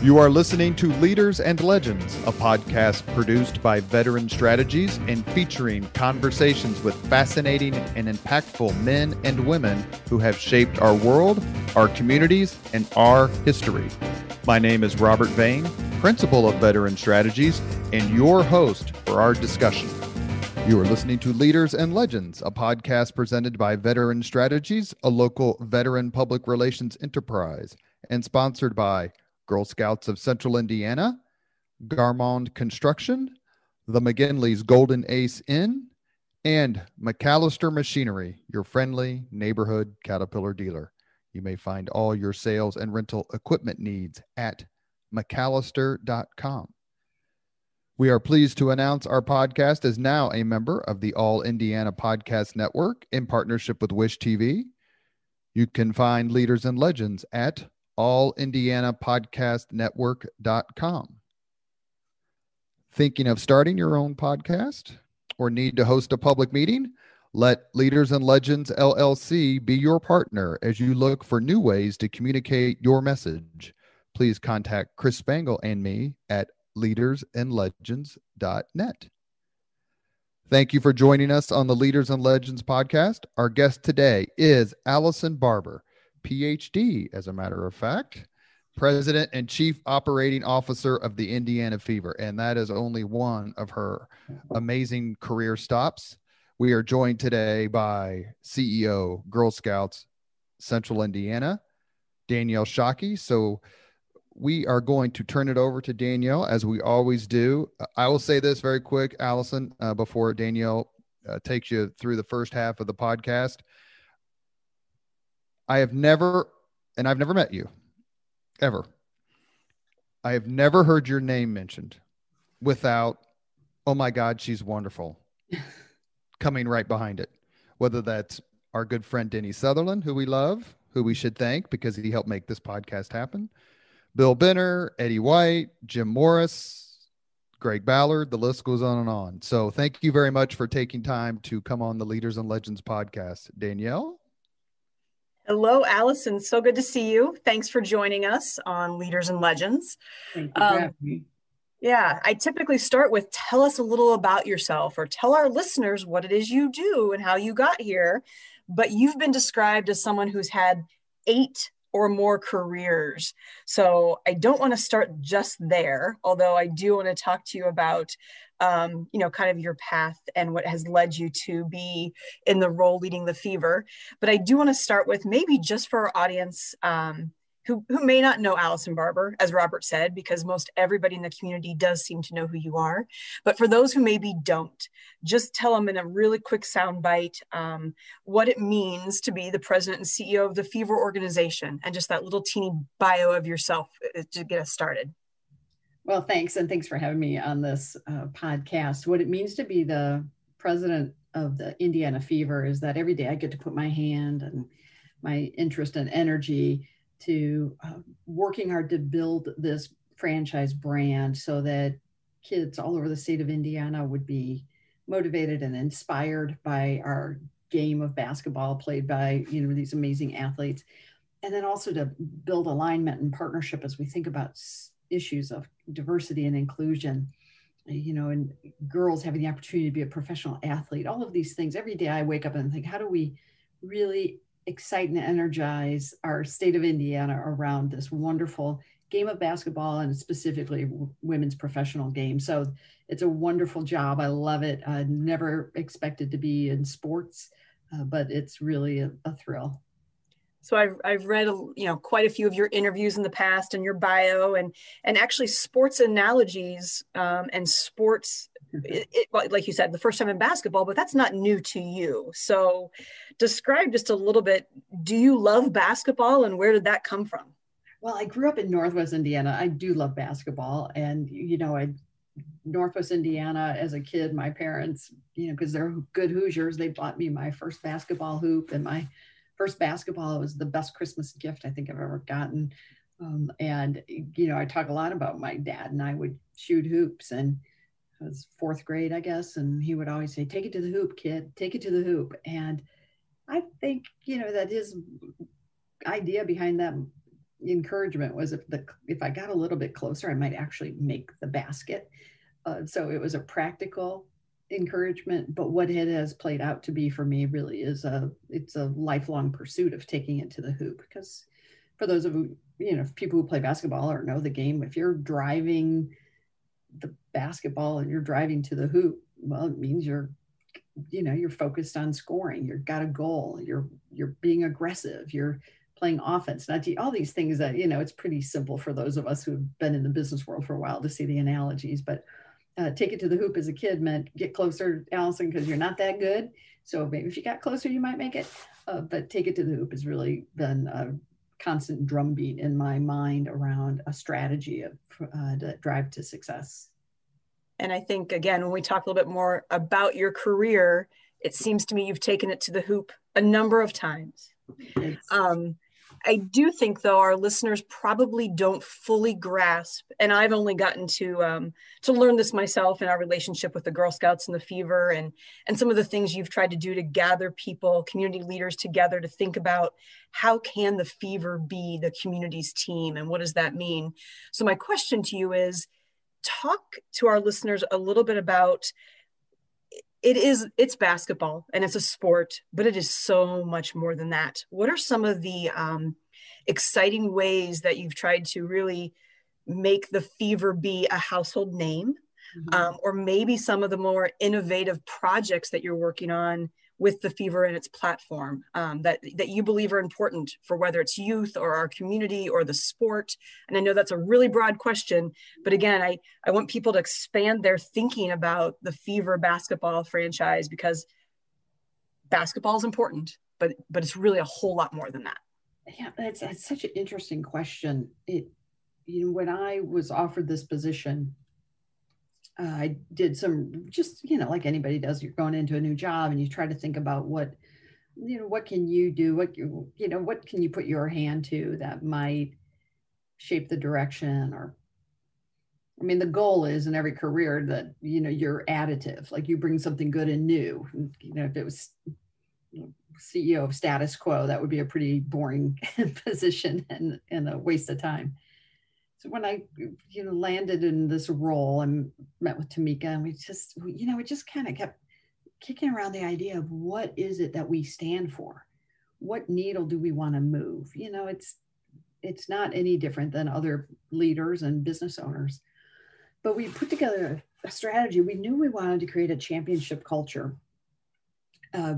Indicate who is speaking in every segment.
Speaker 1: You are listening to Leaders and Legends, a podcast produced by Veteran Strategies and featuring conversations with fascinating and impactful men and women who have shaped our world, our communities, and our history. My name is Robert Vane, Principal of Veteran Strategies, and your host for our discussion. You are listening to Leaders and Legends, a podcast presented by Veteran Strategies, a local veteran public relations enterprise, and sponsored by Girl Scouts of Central Indiana, Garmong Construction, the McGinley's Golden Ace Inn, and MacAllister Machinery, your friendly neighborhood Caterpillar dealer. You may find all your sales and rental equipment needs at MacAllister.com. We are pleased to announce our podcast is now a member of the All Indiana Podcast Network in partnership with Wish TV. You can find Leaders and Legends at allindianapodcastnetwork.com. Thinking of starting your own podcast or need to host a public meeting? Let Leaders and Legends LLC be your partner as you look for new ways to communicate your message. Please contact Chris Spangle and me at leadersandlegends.net. Thank you for joining us on the Leaders and Legends podcast. Our guest today is Allison Barber. PhD, as a matter of fact, president and chief operating officer of the Indiana Fever. And that is only one of her amazing career stops. We are joined today by CEO, Girl Scouts Central Indiana, Danielle Shockey. So we are going to turn it over to Danielle as we always do. I will say this very quick, Allison, uh, before Danielle uh, takes you through the first half of the podcast. I have never, and I've never met you ever. I have never heard your name mentioned without, oh my God, she's wonderful, coming right behind it. Whether that's our good friend Denny Sutherland, who we love, who we should thank because he helped make this podcast happen, Bill Benner, Eddie White, Jim Morris, Greg Ballard, the list goes on and on. So thank you very much for taking time to come on the Leaders and Legends podcast. Danielle?
Speaker 2: Hello, Allison. So good to see you. Thanks for joining us on Leaders and Legends.
Speaker 3: Thank you um.
Speaker 2: Yeah, I typically start with tell us a little about yourself or tell our listeners what it is you do and how you got here. But you've been described as someone who's had eight or more careers. So I don't want to start just there, although I do want to talk to you about um, you know, kind of your path and what has led you to be in the role leading the fever. But I do want to start with maybe just for our audience um, who, who may not know Allison Barber, as Robert said, because most everybody in the community does seem to know who you are. But for those who maybe don't, just tell them in a really quick soundbite um, what it means to be the president and CEO of the Fever organization and just that little teeny bio of yourself uh, to get us started.
Speaker 3: Well, thanks. And thanks for having me on this uh, podcast. What it means to be the president of the Indiana Fever is that every day I get to put my hand and my interest and energy to uh, working hard to build this franchise brand so that kids all over the state of Indiana would be motivated and inspired by our game of basketball played by you know these amazing athletes and then also to build alignment and partnership as we think about issues of diversity and inclusion you know and girls having the opportunity to be a professional athlete all of these things. Every day i wake up and think how do we really excite and energize our state of indiana around this wonderful game of basketball and specifically women's professional game. So it's a wonderful job. I love it. I never expected to be in sports uh, but it's really a, a thrill
Speaker 2: so I've, I've read you know quite a few of your interviews in the past and your bio and and actually sports analogies um, and sports mm-hmm. it, it, like you said the first time in basketball but that's not new to you. So describe just a little bit do you love basketball and where did that come from?
Speaker 3: Well i grew up in northwest indiana. I do love basketball and you know i northwest indiana as a kid my parents you know because they're good hoosiers they bought me my first basketball hoop and my first basketball was the best Christmas gift I think I've ever gotten. Um, and you know, I talk a lot about my dad and I would shoot hoops and it was fourth grade, I guess, and he would always say, "Take it to the hoop, kid. Take it to the hoop." And I think you know that his idea behind that encouragement was if the if I got a little bit closer, I might actually make the basket. Uh, so it was a practical encouragement, but what it has played out to be for me really is a it's a lifelong pursuit of taking it to the hoop because for those of you you know people who play basketball or know the game, if you're driving the basketball and you're driving to the hoop, well, it means you're you know you're focused on scoring you've got a goal you're you're being aggressive you're playing offense not all these things that you know it's pretty simple for those of us who've been in the business world for a while to see the analogies but uh, take it to the hoop as a kid meant get closer allison because you're not that good. So maybe if you got closer you might make it. Uh, but take it to the hoop has really been a constant drumbeat in my mind around a strategy of uh, to drive to success.
Speaker 2: And I think, again, when we talk a little bit more about your career, it seems to me you've taken it to the hoop a number of times. Um, I do think, though, our listeners probably don't fully grasp, and I've only gotten to um, to learn this myself in our relationship with the Girl Scouts and the Fever, and and some of the things you've tried to do to gather people, community leaders together to think about how can the Fever be the community's team, and what does that mean. So my question to you is, talk to our listeners a little bit about it is it's basketball and it's a sport but it is so much more than that what are some of the um, exciting ways that you've tried to really make the fever be a household name mm-hmm. um, or maybe some of the more innovative projects that you're working on with the fever and its platform um, that that you believe are important for whether it's youth or our community or the sport. And i know that's a really broad question but again i i want people to expand their thinking about the fever basketball franchise because basketball is important but but it's really a whole lot more than that.
Speaker 3: Yeah it's, it's such an interesting question. It you know when i was offered this position uh, I did some just you know like anybody does. You're going into a new job and you try to think about what you know what can you do what you you know what can you put your hand to that might shape the direction or I mean, the goal is in every career that you know you're additive, like you bring something good and new. You know, if it was CEO of status quo, that would be a pretty boring position and, and a waste of time so when I, you know, landed in this role and met with Tamika, and we just, you know, we just kind of kept kicking around the idea of what is it that we stand for? What needle do we want to move? You know, it's it's not any different than other leaders and business owners. But we put together a strategy. We knew we wanted to create a championship culture. Uh,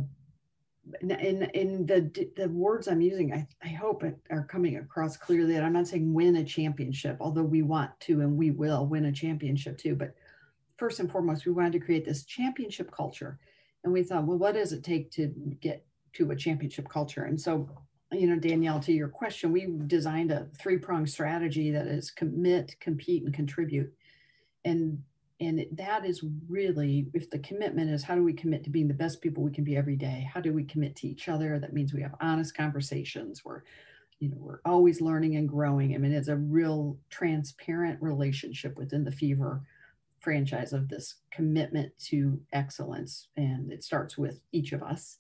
Speaker 3: in in the the words I'm using, I, I hope it are coming across clearly. That I'm not saying win a championship, although we want to and we will win a championship too. But first and foremost, we wanted to create this championship culture, and we thought, well, what does it take to get to a championship culture? And so, you know, Danielle, to your question, we designed a three pronged strategy that is commit, compete, and contribute. And and that is really if the commitment is how do we commit to being the best people we can be every day? How do we commit to each other? That means we have honest conversations. Where you know we're always learning and growing. I mean it's a real transparent relationship within the fever franchise of this commitment to excellence. And it starts with each of us.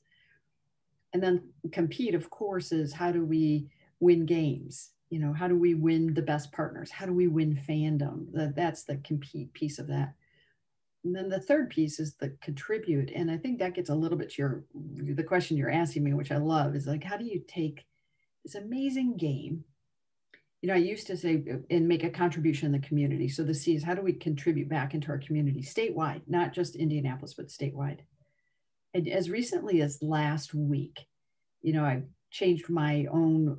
Speaker 3: And then compete of course is how do we win games you know how do we win the best partners? How do we win fandom? That's the compete piece of that. And then the third piece is the contribute and i think that gets a little bit to your the question you're asking me which i love is like how do you take this amazing game? You know i used to say and make a contribution in the community. So the c is how do we contribute back into our community statewide not just indianapolis but statewide? And as recently as last week you know i changed my own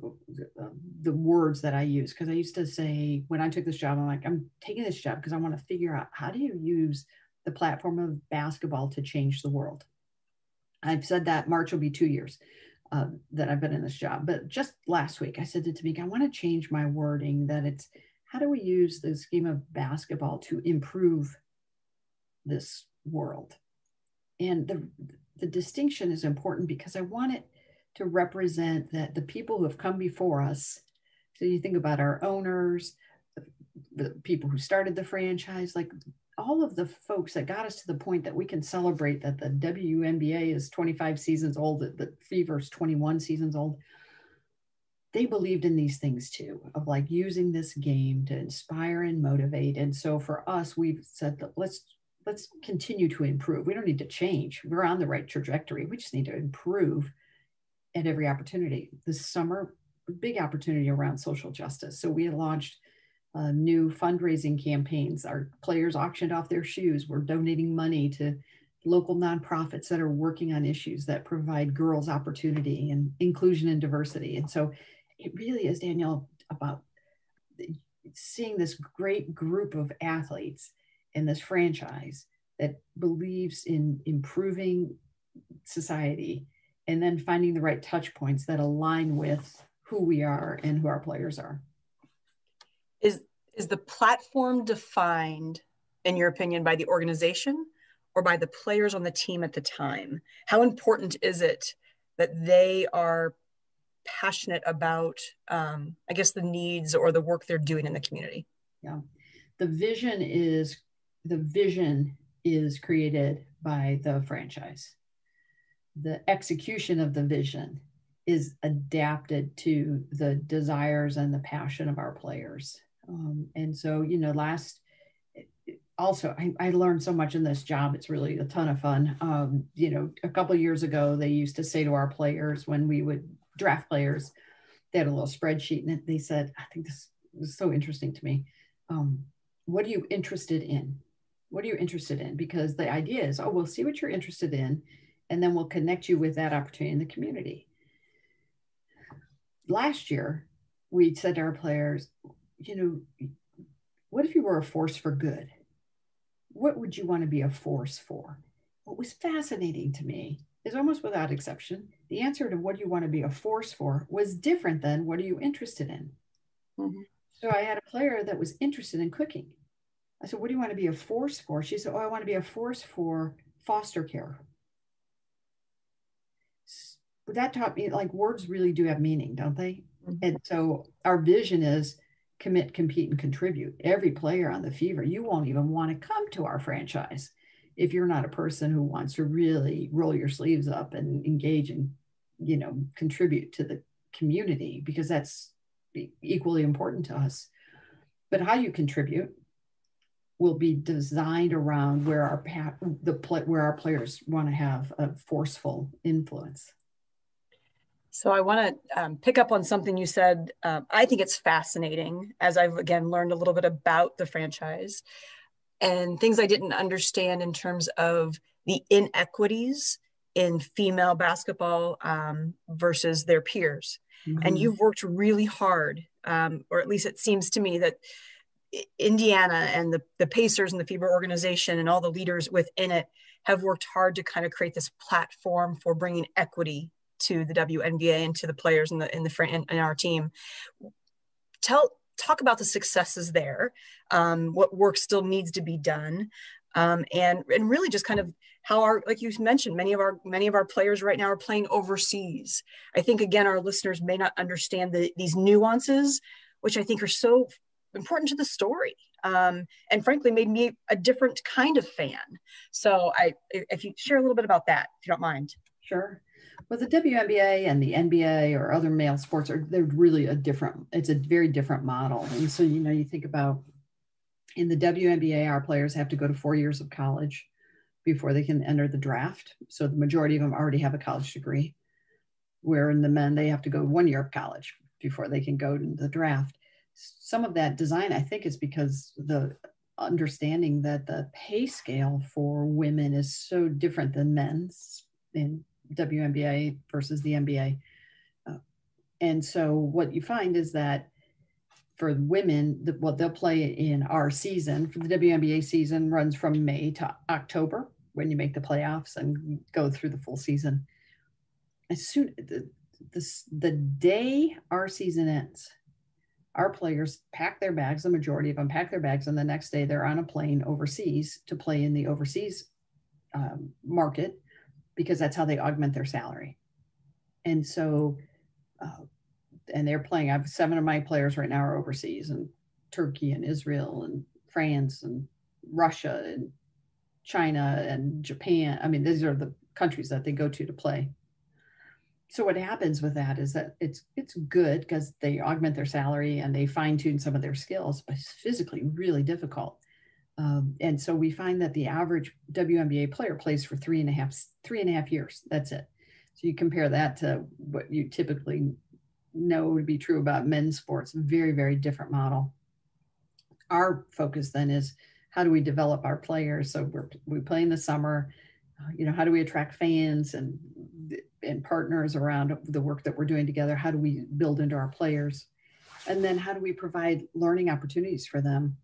Speaker 3: uh, the words that I use because I used to say when I took this job, I'm like, I'm taking this job because I want to figure out how do you use the platform of basketball to change the world. I've said that March will be two years uh, that I've been in this job, but just last week I said to Tamika, I want to change my wording that it's how do we use this game of basketball to improve this world? And the the distinction is important because I want it to represent that the people who have come before us. So you think about our owners, the, people who started the franchise, like all of the folks that got us to the point that we can celebrate that the WNBA is 25 seasons old, that the Fever is 21 seasons old. they believed in these things too of like using this game to inspire and motivate and so for us we've said that let's let's continue to improve we don't need to change we're on the right trajectory we just need to improve at every opportunity. This summer big opportunity around social justice. So we launched uh, new fundraising campaigns. Our players auctioned off their shoes. We're donating money to local nonprofits that are working on issues that provide girls opportunity and inclusion and diversity. And so it really is, Daniel, about seeing this great group of athletes in this franchise that believes in improving society and then finding the right touch points that align with who we are and who our players are.
Speaker 2: Is is the platform defined in your opinion by the organization or by the players on the team at the time? How important is it that they are passionate about um, i guess the needs or the work they're doing in the community
Speaker 3: yeah the vision is the vision is created by the franchise the execution of the vision is adapted to the desires and the passion of our players um, and so you know last also I, I, learned so much in this job it's really a ton of fun um, you know a couple years ago they used to say to our players when we would draft players. They had a little spreadsheet and they said, I think this was so interesting to me. Um, what are you interested in? What are you interested in? Because the idea is, oh, we'll see what you're interested in, and then we'll connect you with that opportunity in the community. Last year, we said to our players, you know, what if you were a force for good? What would you want to be a force for? What was fascinating to me is almost without exception, the answer to what do you want to be a force for was different than what are you interested in. Mm-hmm. So I had a player that was interested in cooking. I said, What do you want to be a force for? She said, Oh, I want to be a force for foster care. But that taught me like words really do have meaning, don't they? Mm-hmm. And so our vision is commit, compete, and contribute. Every player on the Fever, you won't even want to come to our franchise if you're not a person who wants to really roll your sleeves up and engage and you know contribute to the community because that's equally important to us but how you contribute will be designed around where our the where our players want to have a forceful influence
Speaker 2: so I want to um, pick up on something you said. Uh, I think it's fascinating as I've again learned a little bit about the franchise and things I didn't understand in terms of the inequities in female basketball um, versus their peers. Mm-hmm. And you've worked really hard, um, or at least it seems to me that Indiana and the, the Pacers and the Fever organization and all the leaders within it have worked hard to kind of create this platform for bringing equity to the WNBA and to the players in the in the in, in our team. Tell talk about the successes there, um, what work still needs to be done, um, and and really just kind of how our like you mentioned many of our many of our players right now are playing overseas. I think again our listeners may not understand the, these nuances, which I think are so important to the story. Um, and frankly made me a different kind of fan. So I if you share a little bit about that, if you don't mind.
Speaker 3: Sure. Well, the WNBA and the NBA or other male sports are they're really a different. It's a very different model. And so you know you think about in the WNBA, our players have to go to four years of college before they can enter the draft. So the majority of them already have a college degree. Where in the men, they have to go one year of college before they can go to the draft. Some of that design, I think, is because the understanding that the pay scale for women is so different than men's in WNBA versus the NBA. Uh, and so what you find is that for women, the, what they'll play in our season for the WNBA season runs from May to October when you make the playoffs and go through the full season. As soon the, the, the day our season ends, our players pack their bags, the majority of them pack their bags, and the next day they're on a plane overseas to play in the overseas um, market because that's how they augment their salary. And so, uh, and they're playing. I have seven of my players right now are overseas and Turkey and Israel and France and Russia and China and Japan. I mean, these are the countries that they go to to play. so what happens with that is that it's it's good because they augment their salary and they fine tune some of their skills, but it's physically really difficult. Um, and so we find that the average WNBA player plays for three and a half three and a half years. That's it. So you compare that to what you typically know would be true about men's sports. Very very different model. Our focus then is how do we develop our players? So we're we play in the summer. Uh, you know, how do we attract fans and and partners around the work that we're doing together? How do we build into our players? And then how do we provide learning opportunities for them?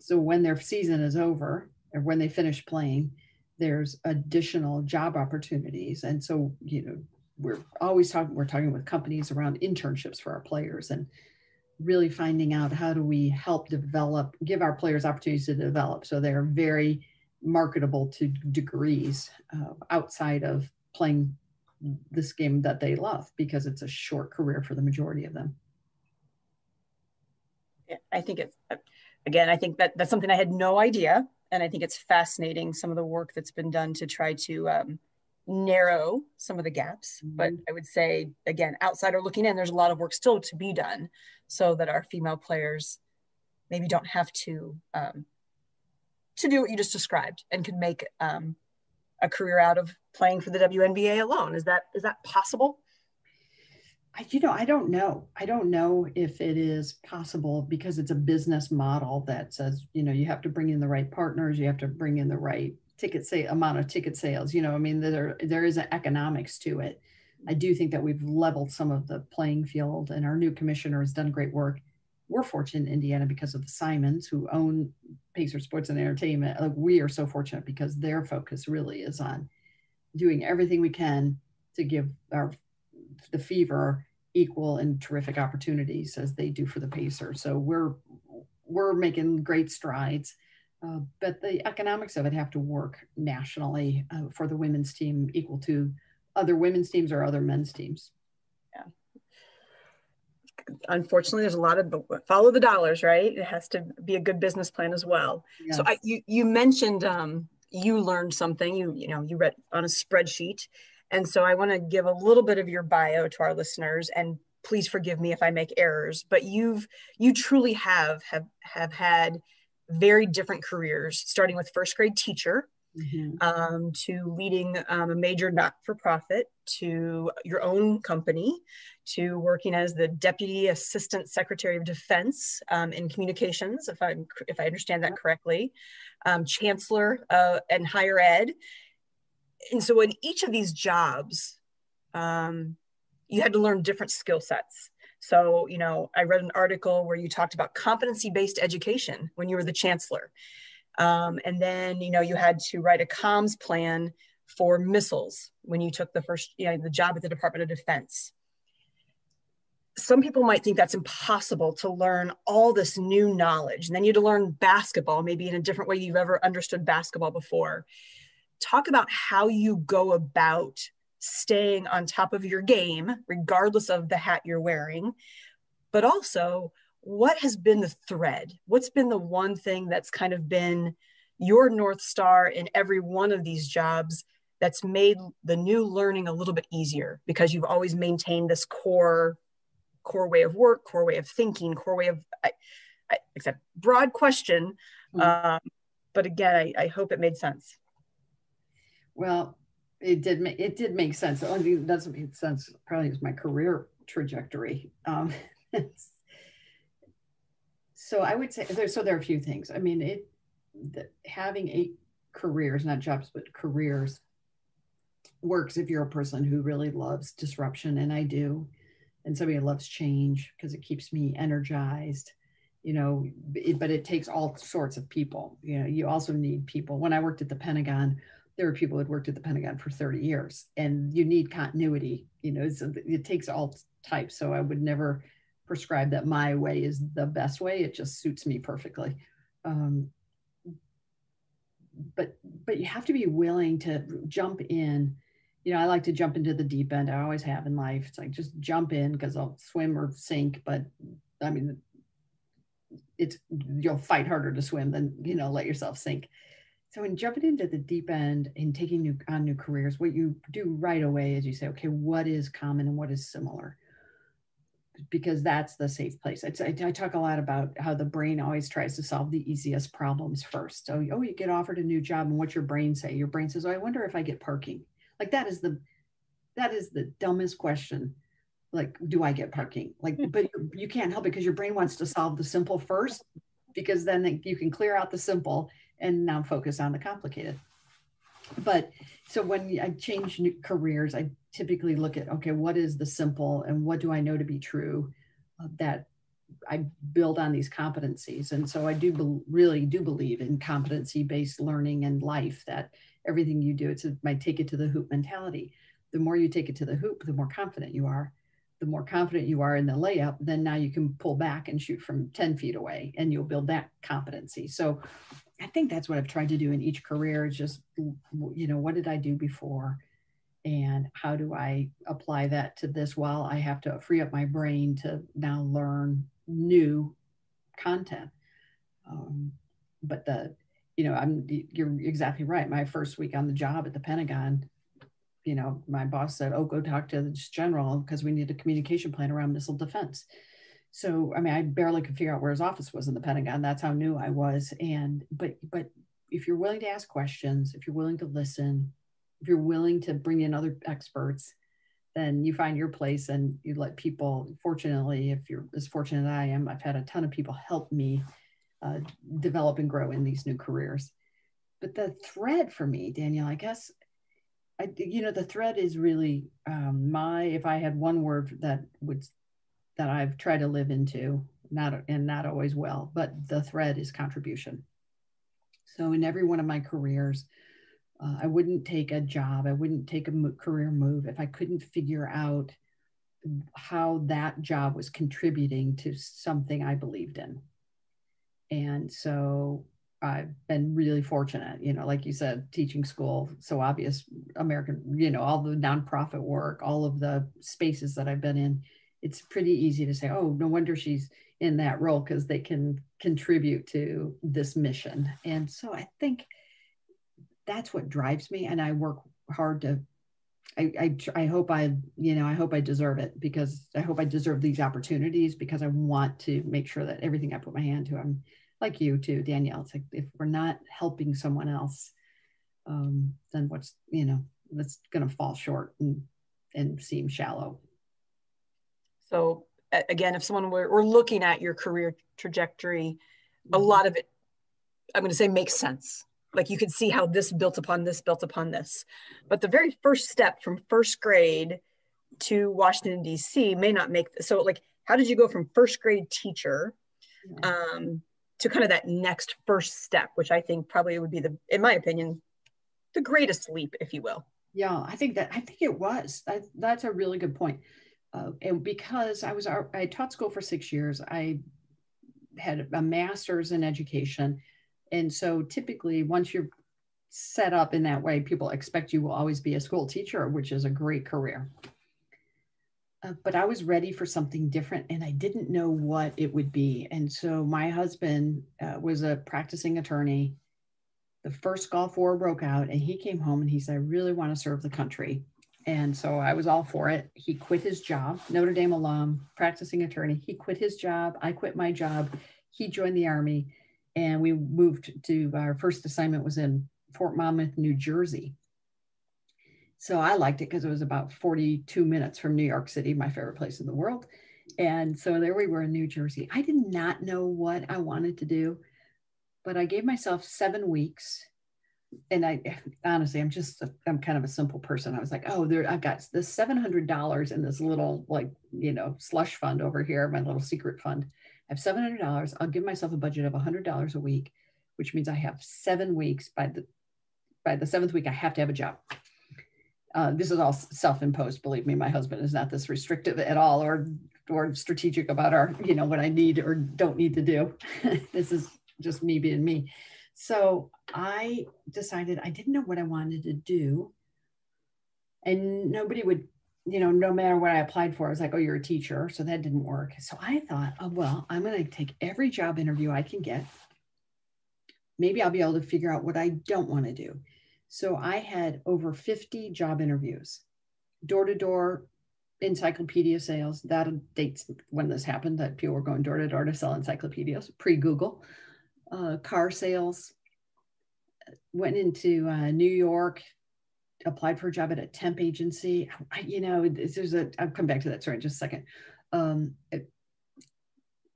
Speaker 3: So when their season is over or when they finish playing, there's additional job opportunities. And so, you know, we're always talking, we're talking with companies around internships for our players and really finding out how do we help develop, give our players opportunities to develop. So they're very marketable to degrees uh, outside of playing this game that they love because it's a short career for the majority of them.
Speaker 2: Yeah, I think it's again, I think that that's something I had no idea, and I think it's fascinating some of the work that's been done to try to um, narrow some of the gaps. Mm-hmm. But I would say again, outsider looking in, there's a lot of work still to be done, so that our female players maybe don't have to um, to do what you just described and can make um, a career out of playing for the WNBA alone. Is that is that possible?
Speaker 3: I, you know, I don't know. I don't know if it is possible because it's a business model that says, you know, you have to bring in the right partners, you have to bring in the right ticket say amount of ticket sales. You know, I mean, there there is an economics to it. I do think that we've leveled some of the playing field, and our new commissioner has done great work. We're fortunate in Indiana because of the Simons who own Pacer Sports and Entertainment. Like we are so fortunate because their focus really is on doing everything we can to give our the fever equal and terrific opportunities as they do for the pacer so we're we're making great strides uh, but the economics of it have to work nationally uh, for the women's team equal to other women's teams or other men's teams.
Speaker 2: Yeah. Unfortunately there's a lot of follow the dollars right? It has to be a good business plan as well. Yes. so I, you you mentioned um, you learned something. You you know you read on a spreadsheet and so i want to give a little bit of your bio to our listeners and please forgive me if i make errors but you've you truly have have have had very different careers starting with first grade teacher mm-hmm. um, to leading um, a major not-for-profit to your own company to working as the deputy assistant secretary of defense um, in communications if i if i understand that correctly um, chancellor uh, and higher ed. And so in each of these jobs, um, you had to learn different skill sets. So, you know, I read an article where you talked about competency based education when you were the chancellor. Um, and then, you know, you had to write a comms plan for missiles when you took the first, you know, the job at the Department of Defense some people might think that's impossible to learn all this new knowledge. And then you had to learn basketball, maybe in a different way you've ever understood basketball before. Talk about how you go about staying on top of your game, regardless of the hat you're wearing, but also what has been the thread? What's been the one thing that's kind of been your North Star in every one of these jobs that's made the new learning a little bit easier because you've always maintained this core core way of work, core way of thinking, core way of, I, I, except broad question. Mm-hmm. Um, but again, I, I hope it made sense.
Speaker 3: Well, it did make it did make sense. The only thing that doesn't make sense probably is my career trajectory. Um, so I would say there. So there are a few things. I mean, it the, having eight careers, not jobs, but careers, works if you're a person who really loves disruption, and I do and somebody who loves change because it keeps me energized you know it, but it takes all sorts of people you know you also need people when i worked at the pentagon there were people that worked at the pentagon for 30 years and you need continuity you know it takes all types so i would never prescribe that my way is the best way it just suits me perfectly um, but but you have to be willing to jump in you know, I like to jump into the deep end. I always have in life. It's like just jump in because I'll swim or sink. But I mean, it's you'll fight harder to swim than you know let yourself sink. So in jumping into the deep end and taking new on new careers, what you do right away is you say, okay, what is common and what is similar? Because that's the safe place. I, I talk a lot about how the brain always tries to solve the easiest problems first. So, oh, you get offered a new job, and what's your brain say? Your brain says, "Oh, I wonder if I get parking." Like that is the that is the dumbest question. Like, do I get parking? Like, but you can't help it because your brain wants to solve the simple first, because then you can clear out the simple and now focus on the complicated. But so when I change careers, I typically look at okay, what is the simple and what do I know to be true uh, that I build on these competencies. And so I do be- really do believe in competency based learning and life that everything you do, it's a, my take it to the hoop mentality. The more you take it to the hoop, the more confident you are. The more confident you are in the layup, then now you can pull back and shoot from 10 feet away and you'll build that competency. So I think that's what I've tried to do in each career is just, you know, what did I do before? And how do I apply that to this while I have to free up my brain to now learn new content? Um, but the, you know, I'm, you're exactly right. My first week on the job at the Pentagon, you know, my boss said, oh, go talk to the general because we need a communication plan around missile defense so i mean i barely could figure out where his office was in the pentagon. That's how new i was. And but but if you're willing to ask questions if you're willing to listen if you're willing to bring in other experts then you find your place and you let people fortunately if you're as fortunate as i am i've had a ton of people help me uh, develop and grow in these new careers. But the thread for me danielle i guess I, you know the thread is really um, my if i had one word that would that I've tried to live into, not and not always well, but the thread is contribution. So in every one of my careers, uh, I wouldn't take a job, I wouldn't take a mo- career move if I couldn't figure out how that job was contributing to something I believed in. And so I've been really fortunate, you know, like you said, teaching school, so obvious, American, you know, all the nonprofit work, all of the spaces that I've been in it's pretty easy to say, oh, no wonder she's in that role because they can contribute to this mission. And so I think that's what drives me. And I work hard to, I, I, I hope I, you know, I hope I deserve it because I hope I deserve these opportunities because I want to make sure that everything I put my hand to, I'm like you too, Danielle. It's like if we're not helping someone else, um, then what's, you know, that's going to fall short and, and seem shallow.
Speaker 2: So again, if someone were, were looking at your career trajectory, a mm-hmm. lot of it, I'm going to say makes sense. Like you could see how this built upon this, built upon this. But the very first step from first grade to Washington, D.C. may not make. So, like, how did you go from first grade teacher um, to kind of that next first step, which I think probably would be the, in my opinion, the greatest leap, if you will?
Speaker 3: Yeah, I think that, I think it was. That, that's a really good point uh, and because I was I taught school for six years, I had a master's in education, and so typically once you're set up in that way, people expect you will always be a school teacher, which is a great career. Uh, but I was ready for something different, and I didn't know what it would be. And so my husband uh, was a practicing attorney. The first Gulf War broke out, and he came home and he said, "I really want to serve the country." And so I was all for it. He quit his job, Notre Dame alum, practicing attorney. He quit his job. I quit my job. He joined the Army. And we moved to our first assignment was in Fort Monmouth, New Jersey. So I liked it because it was about 42 minutes from New York City, my favorite place in the world. And so there we were in New Jersey. I did not know what I wanted to do, but I gave myself seven weeks and I honestly, I'm just, I'm kind of a simple person. I was like, oh, there, I've got this $700 in this little, like, you know, slush fund over here, my little secret fund. I have $700. I'll give myself a budget of $100 a week, which means I have seven weeks. By the, by the seventh week, I have to have a job. Uh, this is all self-imposed. Believe me, my husband is not this restrictive at all, or or strategic about our, you know, what I need or don't need to do. this is just me being me. So I decided I didn't know what I wanted to do. And nobody would, you know, no matter what I applied for, I was like, oh, you're a teacher. So that didn't work. So I thought, oh, well, I'm going to take every job interview I can get. maybe I'll be able to figure out what I don't want to do. So I had over 50 job interviews, door to door encyclopedia sales. That dates when this happened that people were going door to door to sell encyclopedias pre Google. Uh, car sales. Went into uh, New York, applied for a job at a temp agency. I, you know, there's a. I'll come back to that story in just a second. Um,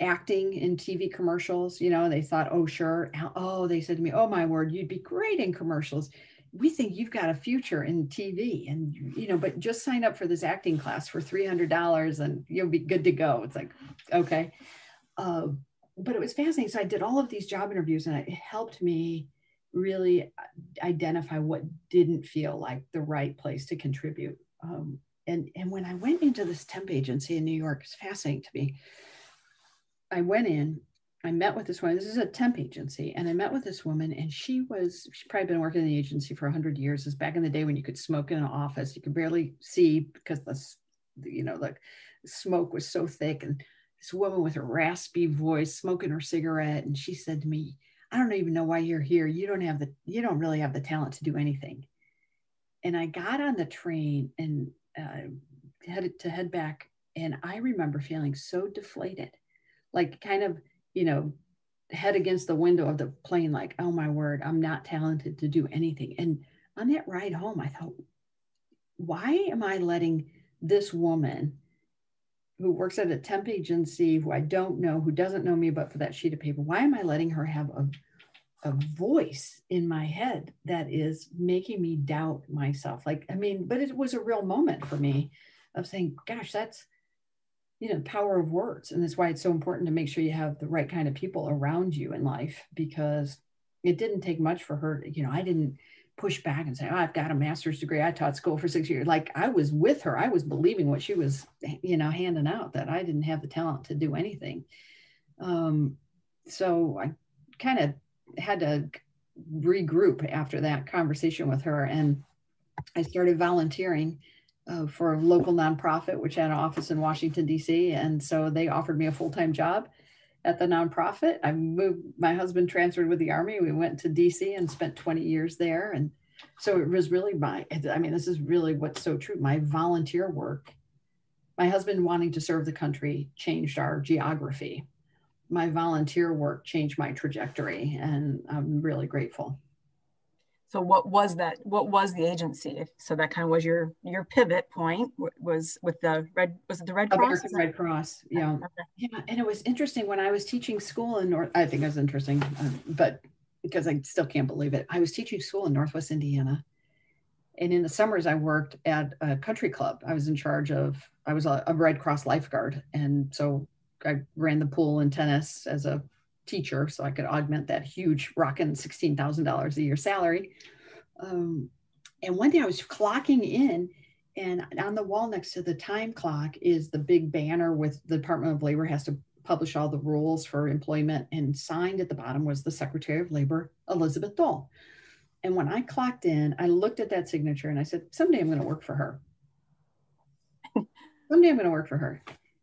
Speaker 3: acting in TV commercials. You know, they thought, oh sure. Oh, they said to me, oh my word, you'd be great in commercials we think you've got a future in TV and you know, but just sign up for this acting class for $300 and you'll be good to go. It's like, okay. Uh, but it was fascinating. So I did all of these job interviews and it helped me really identify what didn't feel like the right place to contribute. Um, and, and when I went into this temp agency in New York, it's fascinating to me. I went in I met with this woman. This is a temp agency, and I met with this woman, and she was she's probably been working in the agency for hundred years. It's back in the day when you could smoke in an office, you could barely see because the you know the smoke was so thick. And this woman with a raspy voice smoking her cigarette, and she said to me, "I don't even know why you're here. You don't have the you don't really have the talent to do anything." And I got on the train and uh, headed to head back, and I remember feeling so deflated, like kind of you know, head against the window of the plane, like, oh my word, I'm not talented to do anything. And on that ride home, I thought, why am I letting this woman who works at a temp agency, who I don't know, who doesn't know me but for that sheet of paper, why am I letting her have a, a voice in my head that is making me doubt myself? Like, I mean, but it was a real moment for me of saying, gosh, that's you know power of words and that's why it's so important to make sure you have the right kind of people around you in life because it didn't take much for her you know i didn't push back and say oh, i've got a master's degree. I taught school for six years. Like i was with her. I was believing what she was you know handing out that i didn't have the talent to do anything. Um, so i kind of had to regroup after that conversation with her and i started volunteering uh, for a local nonprofit, which had an office in Washington, D.C. And so they offered me a full time job at the nonprofit. I moved, my husband transferred with the Army. We went to D.C. and spent 20 years there. And so it was really my, I mean, this is really what's so true. My volunteer work, my husband wanting to serve the country changed our geography. My volunteer work changed my trajectory, and I'm really grateful.
Speaker 2: So what was that? What was the agency? So that kind of was your your pivot point. Was with the red? Was it the Red Cross?
Speaker 3: American Red Cross. Yeah. Okay. Yeah, and it was interesting when I was teaching school in North. I think it was interesting, um, but because I still can't believe it, I was teaching school in Northwest Indiana, and in the summers I worked at a country club. I was in charge of. I was a, a Red Cross lifeguard, and so I ran the pool and tennis as a teacher so I could augment that huge rocking $16,000 a year salary. Um, and one day I was clocking in and on the wall next to the time clock is the big banner with the Department of Labor has to publish all the rules for employment and signed at the bottom was the Secretary of Labor, Elizabeth Dole. And when I clocked in, I looked at that signature and I said, someday I'm going to work for her. someday I'm going to work for her.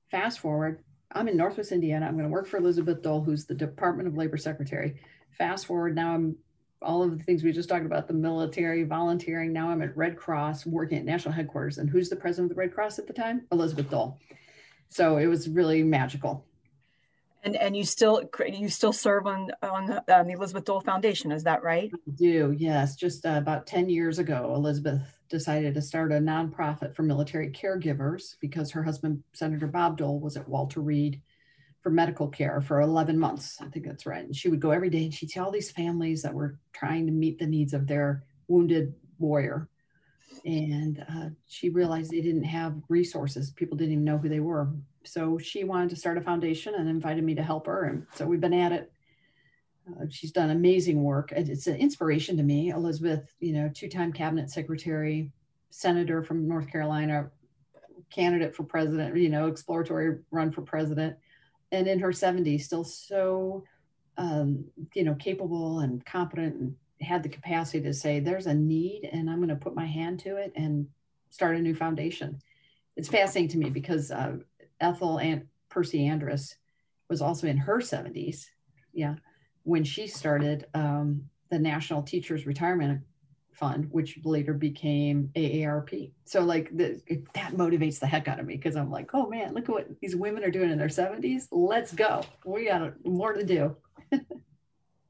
Speaker 3: Fast forward, I'm in Northwest Indiana. I'm going to work for Elizabeth Dole, who's the Department of Labor Secretary. Fast forward, now I'm all of the things we just talked about the military, volunteering. Now I'm at Red Cross working at national headquarters. And who's the president of the Red Cross at the time? Elizabeth Dole. So it was really magical.
Speaker 2: And and you still you still serve on on the, the Elizabeth Dole Foundation, is that right?
Speaker 3: I do yes. Just uh, about ten years ago, Elizabeth decided to start a nonprofit for military caregivers because her husband, Senator Bob Dole, was at Walter Reed for medical care for 11 months. I think that's right. And she would go every day and she'd see all these families that were trying to meet the needs of their wounded warrior. And uh, she realized they didn't have resources. People didn't even know who they were. So she wanted to start a foundation and invited me to help her. And so we've been at it. Uh, she's done amazing work. It's an inspiration to me. Elizabeth, you know, two time cabinet secretary, senator from North Carolina, candidate for president, you know, exploratory run for president and in her 70s still so um, you know capable and competent and had the capacity to say there's a need and i'm going to put my hand to it and start a new foundation it's fascinating to me because uh, ethel and percy andrus was also in her 70s yeah when she started um, the National Teachers Retirement Fund, which later became AARP. So like the, it, that motivates the heck out of me because I'm like, oh man, look at what these women are doing in their 70s. Let's go. We got more to do.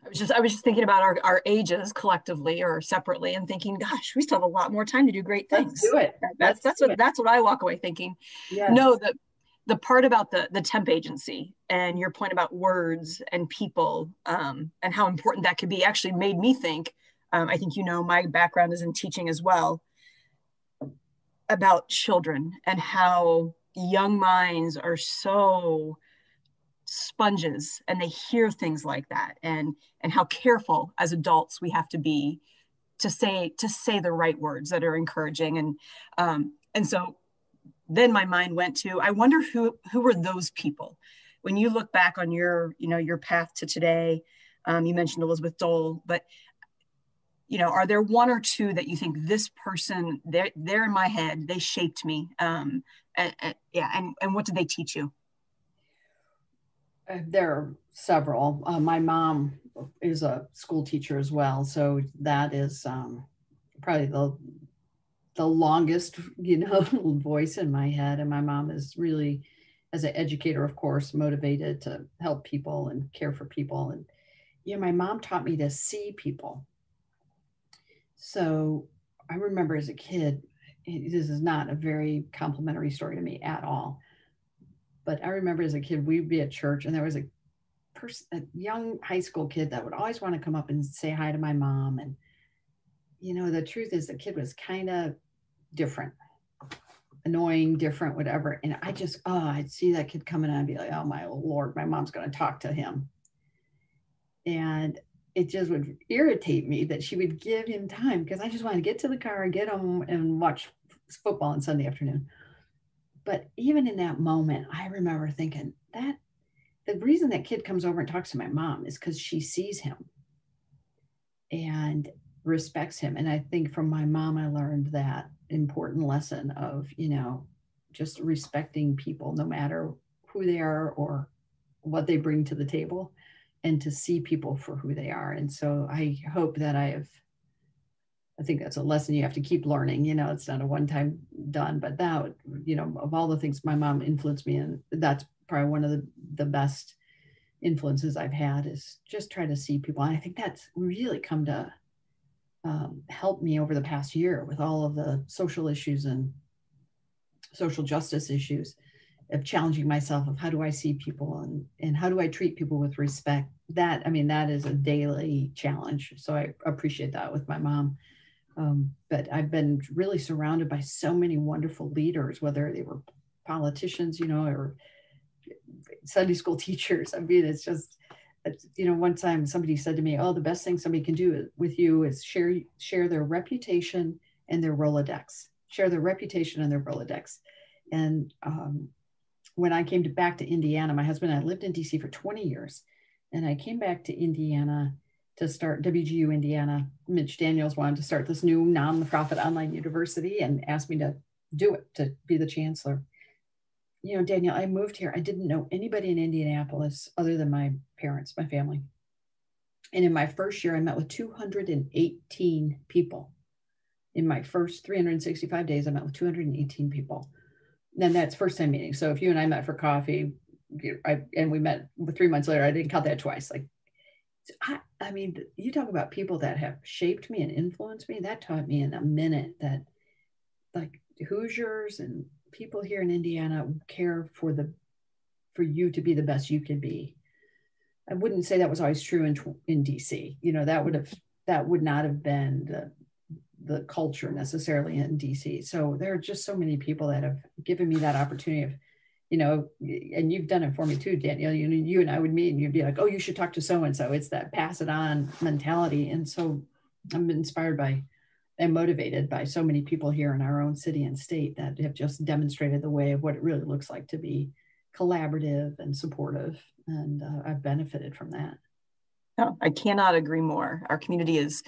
Speaker 2: I was just I was just thinking about our, our ages collectively or separately and thinking, gosh, we still have a lot more time to do great things.
Speaker 3: Let's do it.
Speaker 2: That's Let's that's what it. that's what I walk away thinking. Yes. No, the the part about the the temp agency and your point about words and people um, and how important that could be actually made me think. Um, I think you know my background is in teaching as well about children and how young minds are so sponges and they hear things like that and and how careful as adults we have to be to say to say the right words that are encouraging and um, and so then my mind went to i wonder who who were those people when you look back on your you know your path to today um, you mentioned elizabeth dole but you know are there one or two that you think this person they're, they're in my head they shaped me um, and, and, yeah and, and what did they teach you
Speaker 3: uh, there are several. Uh, my mom is a school teacher as well, so that is um, probably the the longest, you know, voice in my head. And my mom is really, as an educator, of course, motivated to help people and care for people. And you know, my mom taught me to see people. So I remember as a kid, this is not a very complimentary story to me at all but I remember as a kid, we'd be at church and there was a person, a young high school kid that would always want to come up and say hi to my mom. And, you know, the truth is the kid was kind of different, annoying, different, whatever. And I just, oh, I'd see that kid coming on and be like, oh my Lord, my mom's going to talk to him. And it just would irritate me that she would give him time because I just wanted to get to the car, get home and watch football on Sunday afternoon but even in that moment, I remember thinking that the reason that kid comes over and talks to my mom is because she sees him and respects him. And I think from my mom, I learned that important lesson of, you know, just respecting people no matter who they are or what they bring to the table and to see people for who they are. And so I hope that I have I think that's a lesson you have to keep learning. You know, it's not a one time done, but that, you know, of all the things my mom influenced me in, that's probably one of the, the best influences I've had is just try to see people. And I think that's really come to um, help me over the past year with all of the social issues and social justice issues of challenging myself of how do I see people and, and how do I treat people with respect. That, I mean, that is a daily challenge. So I appreciate that with my mom. Um, but I've been really surrounded by so many wonderful leaders, whether they were politicians, you know, or Sunday school teachers. I mean, it's just, you know, one time somebody said to me, "Oh, the best thing somebody can do with you is share share their reputation and their Rolodex. Share their reputation and their Rolodex." And um, when I came to, back to Indiana, my husband and I lived in DC for 20 years, and I came back to Indiana to start WGU Indiana. Mitch Daniels wanted to start this new nonprofit online university and asked me to do it, to be the chancellor. You know, Daniel, I moved here. I didn't know anybody in Indianapolis other than my parents, my family. And in my first year, I met with 218 people. In my first 365 days, I met with 218 people. Then that's first time meeting. So if you and I met for coffee, I, and we met three months later, I didn't count that twice. Like I, I mean, you talk about people that have shaped me and influenced me. That taught me in a minute that, like Hoosiers and people here in Indiana care for the, for you to be the best you can be. I wouldn't say that was always true in in DC. You know, that would have that would not have been the the culture necessarily in DC. So there are just so many people that have given me that opportunity of you know, and you've done it for me too, Danielle. You you and I would meet and you'd be like, oh, you should talk to so and so. It's that pass it on mentality. And so I'm inspired by and motivated by so many people here in our own city and state that have just demonstrated the way of what it really looks like to be collaborative and supportive. And uh, I've benefited from that.
Speaker 2: No, I cannot agree more. Our community is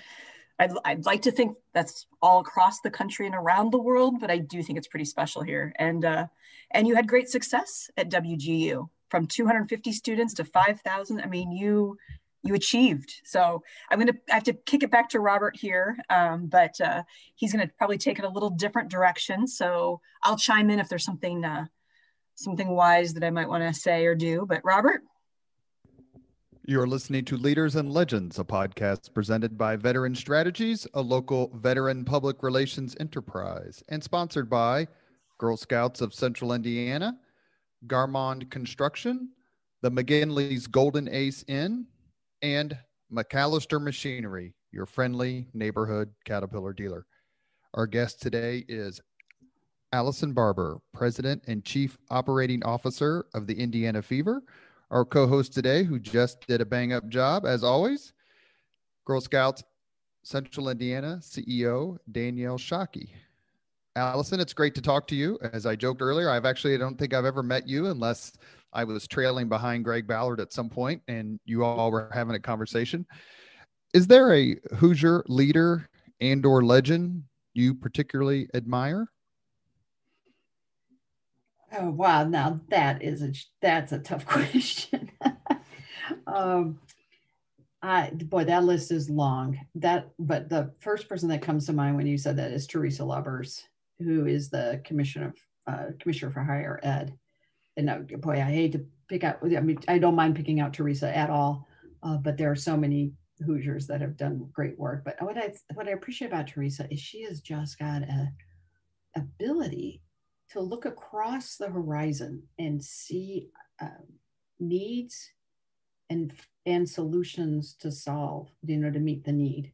Speaker 2: I'd, I'd like to think that's all across the country and around the world, but I do think it's pretty special here. And uh, and you had great success at WGU from 250 students to 5,000. I mean, you you achieved. So I'm going to I have to kick it back to Robert here, um, but uh, he's going to probably take it a little different direction. So I'll chime in if there's something uh, something wise that I might want to say or do. But Robert.
Speaker 1: You're listening to Leaders and Legends, a podcast presented by Veteran Strategies, a local veteran public relations enterprise, and sponsored by Girl Scouts of Central Indiana, Garmong Construction, the McGinley's Golden Ace Inn, and MacAllister Machinery, your friendly neighborhood Caterpillar dealer. Our guest today is Allison Barber, President and Chief Operating Officer of the Indiana Fever. Our co host today, who just did a bang up job, as always, Girl Scouts Central Indiana CEO Danielle Shockey. Allison, it's great to talk to you. As I joked earlier, I've actually, I don't think I've ever met you unless I was trailing behind Greg Ballard at some point and you all were having a conversation. Is there a Hoosier leader and or legend you particularly admire?
Speaker 3: Oh wow! Now that is a that's a tough question. um, I boy, that list is long. That but the first person that comes to mind when you said that is Teresa Lubbers, who is the commissioner of uh, commissioner for higher ed and boy, I hate to pick out. I mean, I don't mind picking out Teresa at all, uh, but there are so many Hoosiers that have done great work. But what I what I appreciate about Teresa is she has just got a ability to look across the horizon and see uh, needs and and solutions to solve, you know, to meet the need.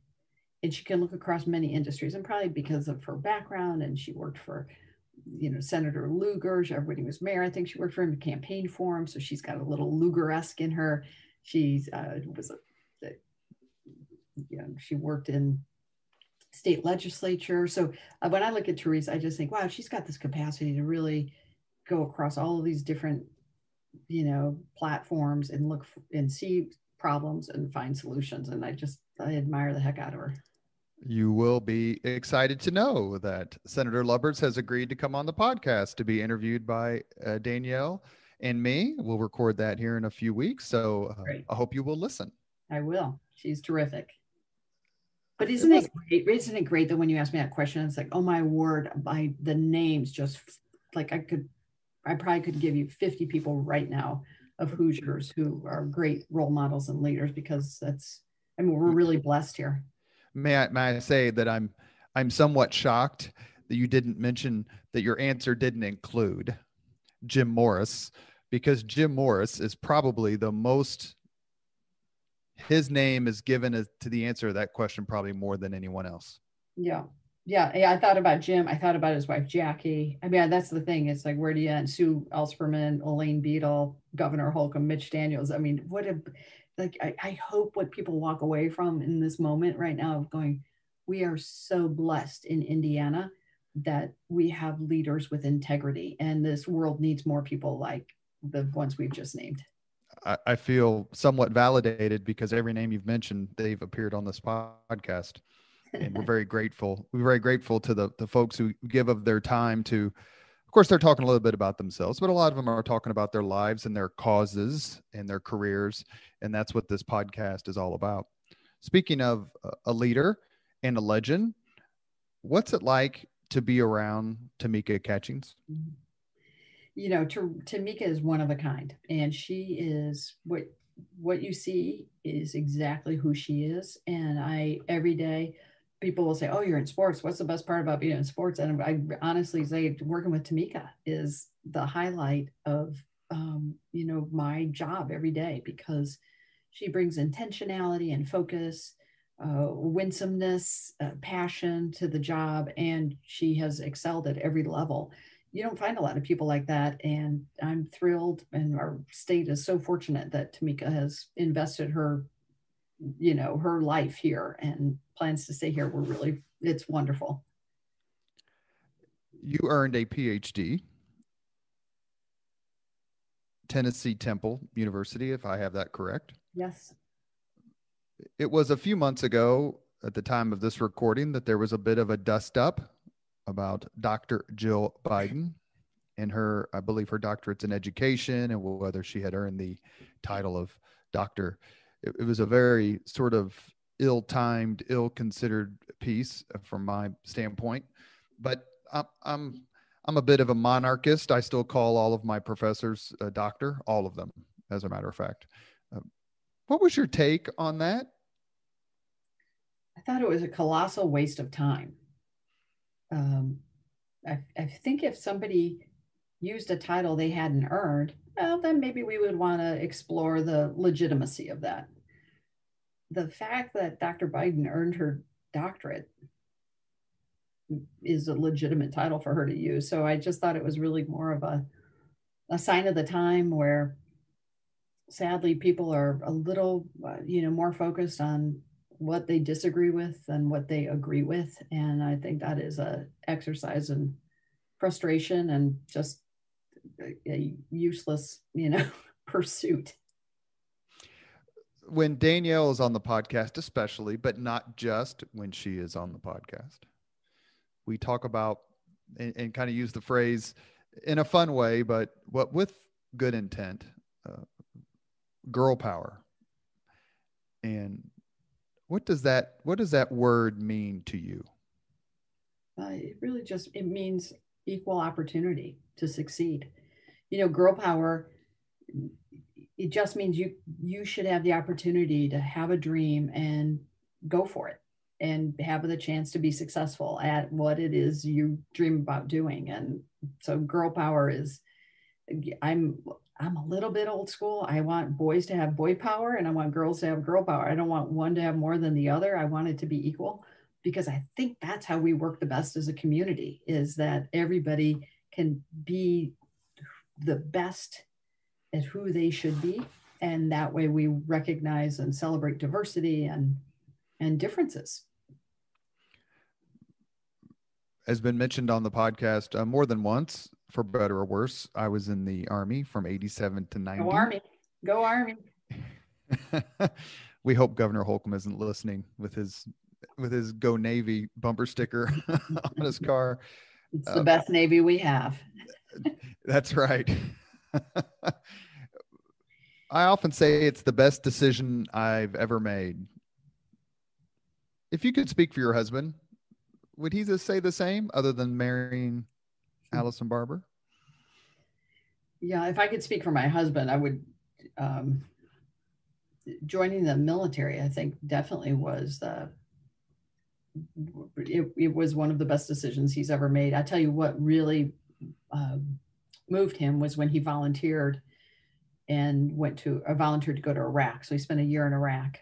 Speaker 3: And she can look across many industries, and probably because of her background, and she worked for you know, Senator Lugar. Everybody was mayor. I think she worked for him, campaigned for him. So she's got a little Lugar-esque in her. She uh, was a, a, you know, she worked in state legislature. So uh, when I look at Teresa, I just think, wow, she's got this capacity to really go across all of these different, you know, platforms and look for, and see problems and find solutions. And I just I admire the heck out of her.
Speaker 1: You will be excited to know that Senator Lubbers has agreed to come on the podcast to be interviewed by uh, Danielle and me. We'll record that here in a few weeks. So uh, I hope you will listen.
Speaker 3: I will. She's terrific. But isn't it great? Isn't it great that when you ask me that question, it's like, oh my word, by the names just like I could, I probably could give you 50 people right now of Hoosiers who are great role models and leaders because that's, I mean, we're really blessed here
Speaker 1: may I, may I say that I'm I'm somewhat shocked that you didn't mention that your answer didn't include Jim Morris because Jim Morris is probably the most his name is given to the answer of that question probably more than anyone else.
Speaker 3: Yeah. Yeah, yeah, I thought about Jim. I thought about his wife Jackie. I mean, that's the thing. It's like where do you end? Sue Ellspermann, Elaine Bedel, Governor Holcomb, Mitch Daniels. I mean, what a like I, I hope what people walk away from in this moment right now of going, we are so blessed in Indiana that we have leaders with integrity, and this world needs more people like the ones we've just named.
Speaker 1: I, feel somewhat validated because every name you've mentioned, they've appeared on this podcast. and we're very grateful. We're very grateful to the, the folks who give of their time to of course, they're talking a little bit about themselves, but a lot of them are talking about their lives and their causes and their careers. And that's what this podcast is all about. Speaking of uh, a leader and a legend, what's it like to be around Tamika Catchings?
Speaker 3: You know, Tamika is one of a kind, and she is what what you see is exactly who she is. And I every day people will say, "Oh, you're in sports. What's the best part about being in sports?" And I honestly say, working with Tamika is the highlight of um, you know my job every day because she brings intentionality and focus, uh, winsomeness, uh, passion to the job, and she has excelled at every level. You don't find a lot of people like that, and I'm thrilled. And our state is so fortunate that Tamika has invested her you know her life here and plans to stay here. We're really it's wonderful.
Speaker 1: You earned a phd tennessee temple university if i have that correct.
Speaker 3: Yes.
Speaker 1: It was a few months ago at the time of this recording that there was a bit of a dust up about dr jill biden and her i believe her doctorates in education and whether she had earned the title of doctor it, it was a very sort of ill-timed, ill-considered piece from my standpoint. But I'm, I'm I'm a bit of a monarchist. I still call all of my professors a doctor, all of them, as a matter of fact. Uh, what was your take on that?
Speaker 3: I thought it was a colossal waste of time. Um, I, I think if somebody used a title they hadn't earned, well, then maybe we would want to explore the legitimacy of that. The fact that Dr. Biden earned her doctorate is a legitimate title for her to use. So I just thought it was really more of a, a sign of the time where sadly people are a little, uh, you know, more focused on what they disagree with than what they agree with. And I think that is a exercise in frustration and just a useless, you know, pursuit.
Speaker 1: When Danielle is on the podcast, especially, but not just when she is on the podcast, we talk about and, and kind of use the phrase in a fun way, but what with good intent, uh, girl power. And what does that what does that word mean to you?
Speaker 3: Uh, it really just it means equal opportunity to succeed. You know girl power it just means you you should have the opportunity to have a dream and go for it and have the chance to be successful at what it is you dream about doing. And so girl power is i'm i'm a little bit old school. I want boys to have boy power and i want girls to have girl power. I don't want one to have more than the other. I want it to be equal because i think that's how we work the best as a community is that everybody can be the best at who they should be. And that way we recognize and celebrate diversity and and differences.
Speaker 1: Has been mentioned on the podcast uh, more than once for better or worse. I was in the army from 87 to 90
Speaker 3: go army. Go army.
Speaker 1: We hope governor holcomb isn't listening with his with his go navy bumper sticker on his car
Speaker 3: it's the uh, best navy we have
Speaker 1: that's right. I often say it's the best decision I've ever made. If you could speak for your husband, would he just say the same other than marrying Allison Barber?
Speaker 3: Yeah, if I could speak for my husband, I would. Um, joining the military, I think, definitely was the. It, it was one of the best decisions he's ever made. I tell you what really um, moved him was when he volunteered and went to a volunteer to go to Iraq. So he spent a year in Iraq.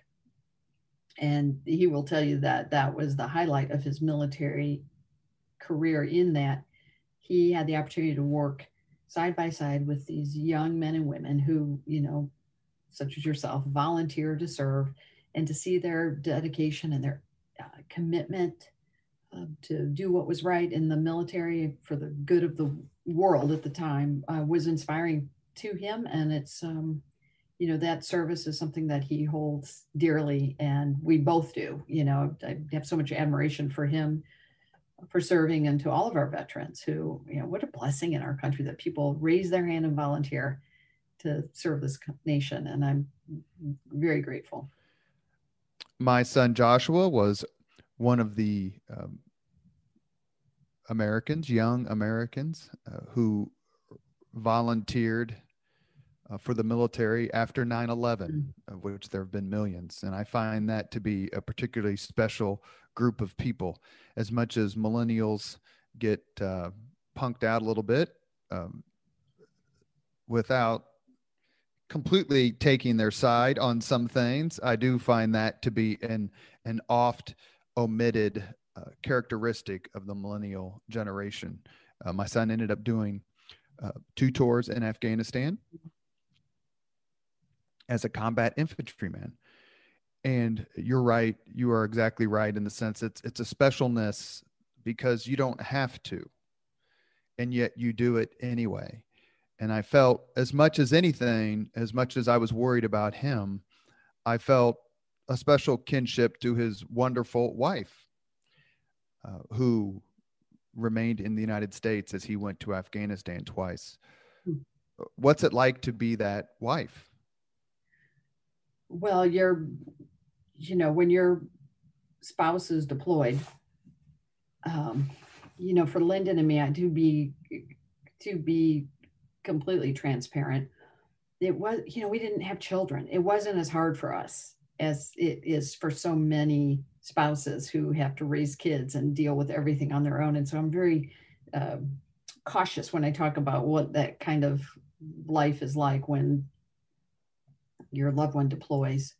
Speaker 3: And he will tell you that that was the highlight of his military career, in that he had the opportunity to work side by side with these young men and women who, you know, such as yourself, volunteer to serve and to see their dedication and their uh, commitment uh, to do what was right in the military for the good of the world at the time uh, was inspiring to him. And it's, um, you know, that service is something that he holds dearly, and we both do. You know, I have so much admiration for him for serving and to all of our veterans who, you know, what a blessing in our country that people raise their hand and volunteer to serve this nation. And I'm very grateful.
Speaker 1: My son Joshua was one of the um, Americans, young Americans, uh, who volunteered uh, for the military after 9 11, mm. of which there have been millions. And I find that to be a particularly special group of people. As much as millennials get uh, punked out a little bit um, without completely taking their side on some things, I do find that to be an, an oft omitted uh, characteristic of the millennial generation. Uh, my son ended up doing uh, two tours in Afghanistan as a combat infantryman. And you're right. You are exactly right in the sense it's it's a specialness because you don't have to, and yet you do it anyway. And I felt as much as anything, as much as I was worried about him, I felt a special kinship to his wonderful wife uh, who remained in the United States as he went to Afghanistan twice. Hmm. What's it like to be that wife?
Speaker 3: Well, you're, you know, when your spouse is deployed, um, you know, for Lyndon and me, I do be to be completely transparent. It was, you know, we didn't have children. It wasn't as hard for us as it is for so many spouses who have to raise kids and deal with everything on their own. And so I'm very uh, cautious when I talk about what that kind of life is like when your loved one deploys.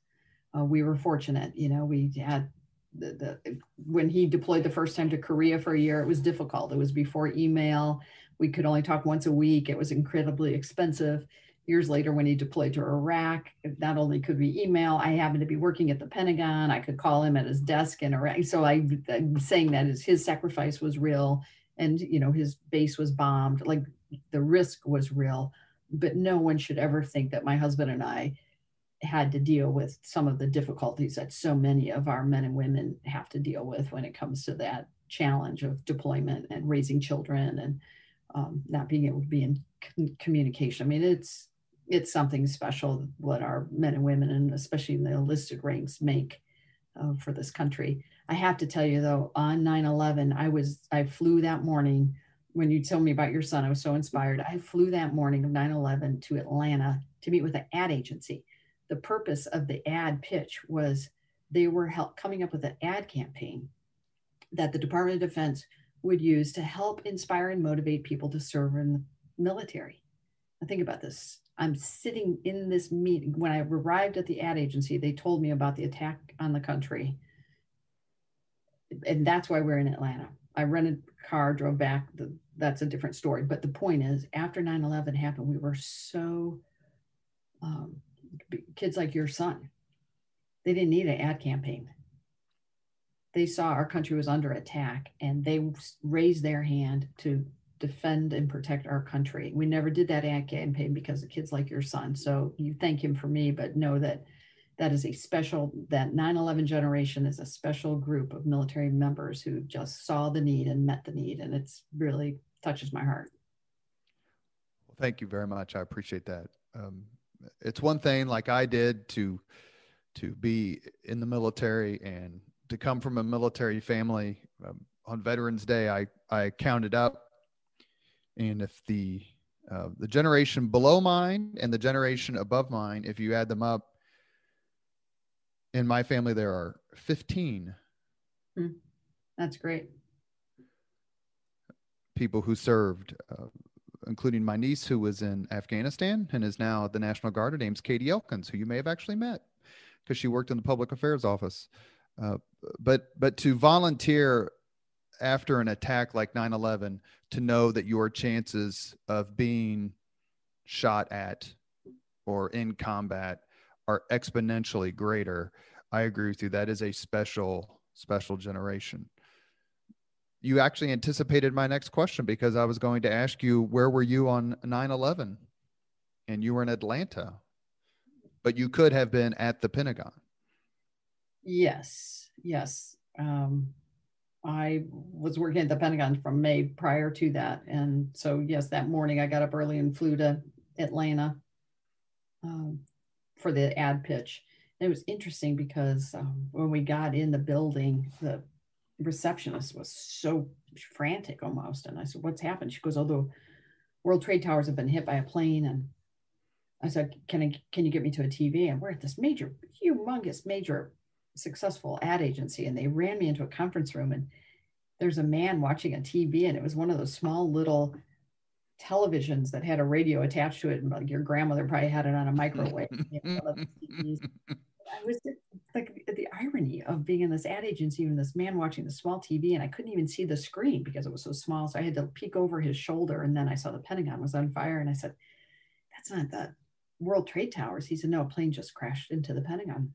Speaker 3: Uh, we were fortunate, you know, we had the, the when he deployed the first time to Korea for a year, it was difficult. It was before email. We could only talk once a week. It was incredibly expensive. Years later, when he deployed to Iraq, not only could we email, I happened to be working at the Pentagon. I could call him at his desk in Iraq. So I, I'm saying that is his sacrifice was real, and you know his base was bombed. Like the risk was real, but no one should ever think that my husband and I had to deal with some of the difficulties that so many of our men and women have to deal with when it comes to that challenge of deployment and raising children and um, not being able to be in communication. I mean, it's it's something special what our men and women and especially in the enlisted ranks make uh, for this country. I have to tell you though, on 9/11, I was I flew that morning. When you told me about your son, I was so inspired. I flew that morning of 9/11 to Atlanta to meet with an ad agency the purpose of the ad pitch was they were help, coming up with an ad campaign that the Department of Defense would use to help inspire and motivate people to serve in the military. Now think about this. I'm sitting in this meeting. When I arrived at the ad agency, they told me about the attack on the country. And that's why we're in Atlanta. I rented a car, drove back. The, that's a different story. But the point is, after 9 11 happened, we were so um, kids like your son. They didn't need an ad campaign. They saw our country was under attack and they raised their hand to defend and protect our country. We never did that ad campaign because of kids like your son. So you thank him for me, but know that that is a special, that 9 11 generation is a special group of military members who just saw the need and met the need. And it's really touches my heart.
Speaker 1: Well, thank you very much. I appreciate that. Um, it's one thing like I did to to be in the military and to come from a military family um, on Veterans Day. I I counted up, and if the uh, the generation below mine and the generation above mine, if you add them up, in my family there are fifteen.
Speaker 3: Mm, that's great.
Speaker 1: People who served. Uh, including my niece who was in Afghanistan and is now at the National Guard. Her name's Katie Elkins, who you may have actually met because she worked in the public affairs office. Uh, but but to volunteer after an attack like 9/11 to know that your chances of being shot at or in combat are exponentially greater. I agree with you. That is a special special generation you actually anticipated my next question because I was going to ask you where were you on 9/11 and you were in Atlanta but you could have been at the Pentagon.
Speaker 3: Yes. Yes. Um, I was working at the Pentagon from May prior to that. And so, yes, that morning I got up early and flew to Atlanta um, for the ad pitch. And it was interesting because um, when we got in the building, the receptionist was so frantic almost. And I said, What's happened? She goes, Oh, the World Trade Towers have been hit by a plane. And I said, Can I can you get me to a TV? And we're at this major, humongous, major successful ad agency. And they ran me into a conference room and there's a man watching a TV, and it was one of those small little televisions that had a radio attached to it. And like your grandmother probably had it on a microwave. you know, I was like the irony of being in this ad agency and this man watching the small TV, and I couldn't even see the screen because it was so small. So I had to peek over his shoulder, and then I saw the Pentagon was on fire, and I said, "That's not the World Trade Towers." He said, "No, a plane just crashed into the Pentagon."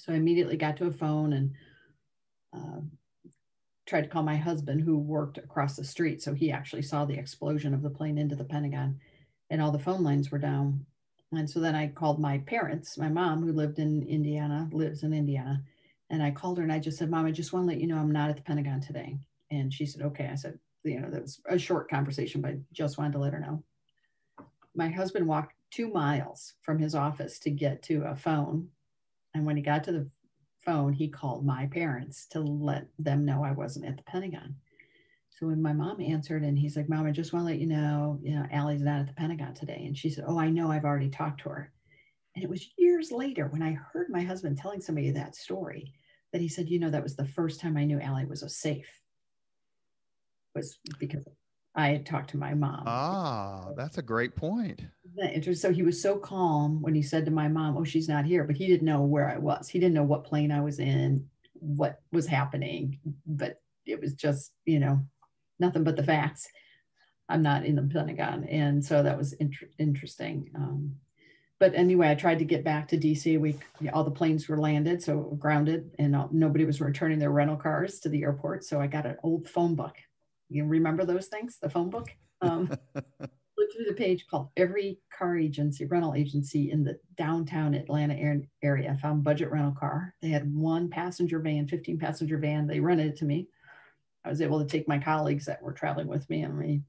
Speaker 3: So I immediately got to a phone and uh, tried to call my husband, who worked across the street. So he actually saw the explosion of the plane into the Pentagon, and all the phone lines were down. And so then I called my parents, my mom, who lived in Indiana, lives in Indiana. And I called her and I just said, Mom, I just want to let you know I'm not at the Pentagon today. And she said, Okay. I said, You know, that was a short conversation, but I just wanted to let her know. My husband walked two miles from his office to get to a phone. And when he got to the phone, he called my parents to let them know I wasn't at the Pentagon. So when my mom answered and he's like, Mom, I just want to let you know, you know, Allie's not at the Pentagon today. And she said, Oh, I know, I've already talked to her. And it was years later when I heard my husband telling somebody that story that he said, you know, that was the first time I knew Allie was a safe. Was because I had talked to my mom.
Speaker 1: Ah, that's a great point.
Speaker 3: So he was so calm when he said to my mom, Oh, she's not here, but he didn't know where I was. He didn't know what plane I was in, what was happening, but it was just, you know, nothing but the facts. I'm not in the Pentagon. And so that was inter- interesting. Um, but anyway, I tried to get back to DC. We all the planes were landed, so grounded, and all, nobody was returning their rental cars to the airport. So I got an old phone book. You remember those things? The phone book. Um, looked through the page called every car agency, rental agency in the downtown Atlanta area. I found budget rental car. They had one passenger van, 15 passenger van. They rented it to me. I was able to take my colleagues that were traveling with me, and we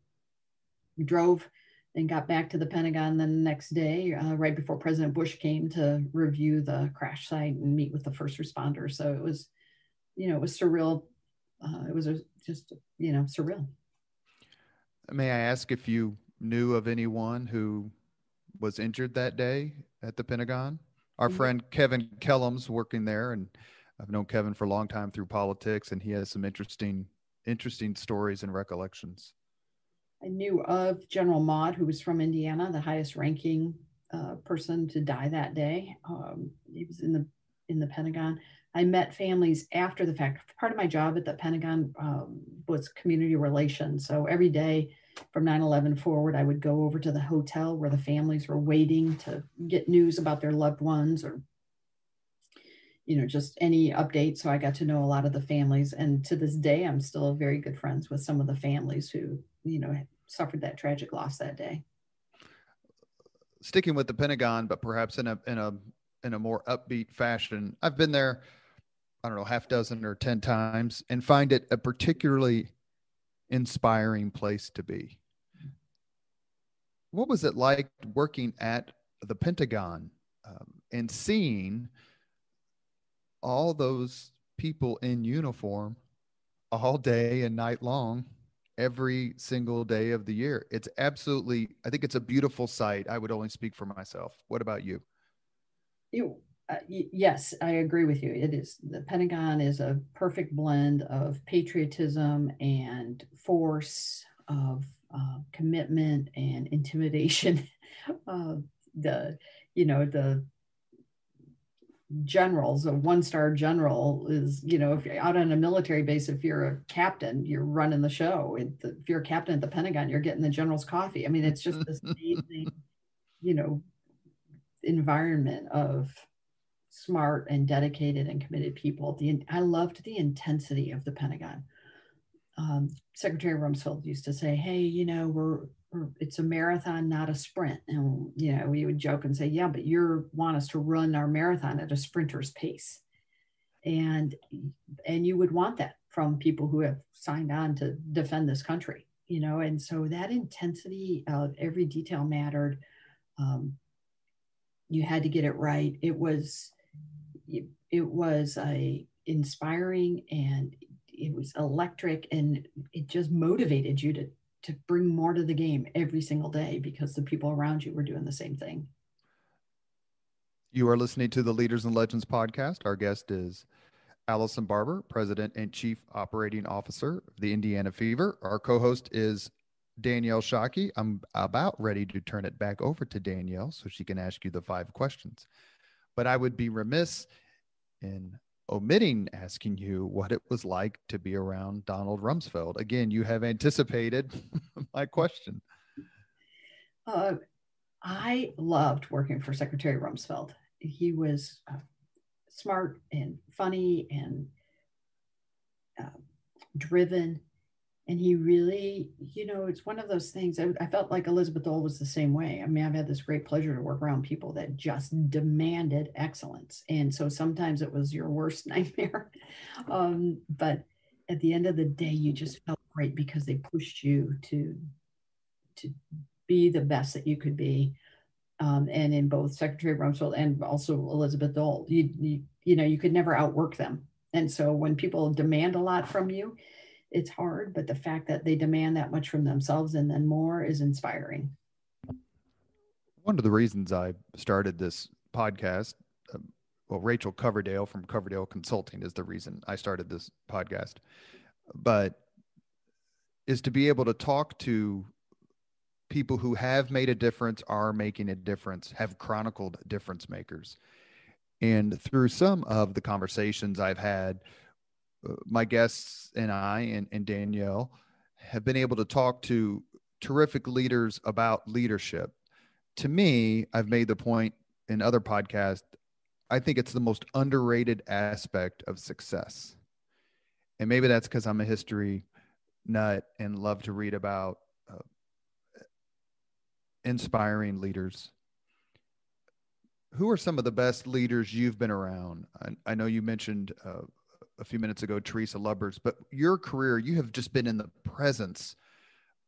Speaker 3: drove and got back to the Pentagon the next day, uh, right before President Bush came to review the crash site and meet with the first responders. So it was, you know, it was surreal. Uh, it was a, just, you know, surreal.
Speaker 1: May I ask if you knew of anyone who was injured that day at the Pentagon? Our mm-hmm. friend Kevin Kellems working there, and I've known Kevin for a long time through politics, and he has some interesting, interesting stories and recollections.
Speaker 3: I knew of General Maude, who was from Indiana, the highest ranking uh, person to die that day. Um, he was in the in the Pentagon. I met families after the fact. Part of my job at the Pentagon um, was community relations. So every day from 9 11 forward, I would go over to the hotel where the families were waiting to get news about their loved ones or, you know, just any updates. So I got to know a lot of the families. And to this day, I'm still very good friends with some of the families who, you know, suffered that tragic loss that day.
Speaker 1: Sticking with the Pentagon, but perhaps in a in a in a more upbeat fashion. I've been there, I don't know, half dozen or ten times, and find it a particularly inspiring place to be. What was it like working at the Pentagon um, and seeing all those people in uniform all day and night long every single day of the year. It's absolutely, I think it's a beautiful sight. I would only speak for myself. What about you?
Speaker 3: You, uh, y- yes, I agree with you. It is the Pentagon is a perfect blend of patriotism and force, of uh, commitment and intimidation. uh, the, you know, the generals a one star general is you know if you're out on a military base if you're a captain you're running the show if you're a captain at the pentagon you're getting the general's coffee i mean it's just this amazing you know environment of smart and dedicated and committed people the i loved the intensity of the pentagon um, secretary rumsfeld used to say hey you know we're it's a marathon, not a sprint. And you know, we would joke and say, yeah, but you want us to run our marathon at a sprinter's pace. And and you would want that from people who have signed on to defend this country, you know, and so that intensity of every detail mattered. Um, you had to get it right. It was it, was a inspiring and it was electric and it just motivated you to to bring more to the game every single day because the people around you were doing the same thing.
Speaker 1: You are listening to the Leaders and Legends podcast. Our guest is Allison Barber, President and Chief Operating Officer of the Indiana Fever. Our co host is Danielle Shockey. I'm about ready to turn it back over to Danielle so she can ask you the five questions. But I would be remiss in omitting asking you what it was like to be around Donald Rumsfeld. Again, you have anticipated my question.
Speaker 3: Uh, I loved working for Secretary Rumsfeld. He was uh, smart and funny and uh, driven and he really you know it's one of those things I, I, felt like elizabeth dole was the same way i mean i've had this great pleasure to work around people that just demanded excellence and so sometimes it was your worst nightmare um, but at the end of the day you just felt great because they pushed you to to be the best that you could be um, and in both Secretary Rumsfeld and also Elizabeth Dole. You, you, you know, you could never outwork them. And so when people demand a lot from you, it's hard, but the fact that they demand that much from themselves and then more is inspiring.
Speaker 1: One of the reasons I started this podcast, uh, well, Rachel Coverdale from Coverdale Consulting is the reason I started this podcast, but is to be able to talk to people who have made a difference, are making a difference, have chronicled difference makers. And through some of the conversations I've had, my guests and I and, and Danielle have been able to talk to terrific leaders about leadership. To me, I've made the point in other podcasts, I think it's the most underrated aspect of success. And maybe that's because I'm a history nut and love to read about inspiring leaders. Who are some of the best leaders you've been around? I, I know you mentioned uh, a few minutes ago Teresa Lubbers, but your career, you have just been in the presence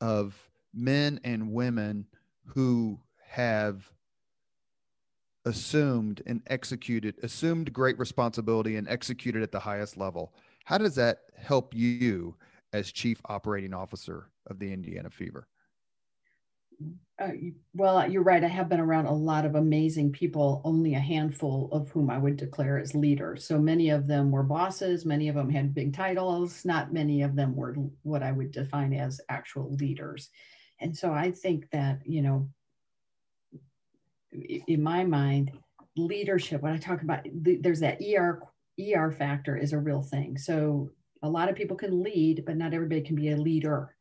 Speaker 1: of men and women who have assumed and executed, assumed great responsibility and executed at the highest level. How does that help you as chief operating officer of the Indiana Fever?
Speaker 3: Uh, well, you're right. I have been around a lot of amazing people, only a handful of whom I would declare as leaders. So many of them were bosses, many of them had big titles, not many of them were what I would define as actual leaders. And so I think that, you know, in my mind, leadership, when I talk about there's that ER ER factor is a real thing. So a lot of people can lead, but not everybody can be a leader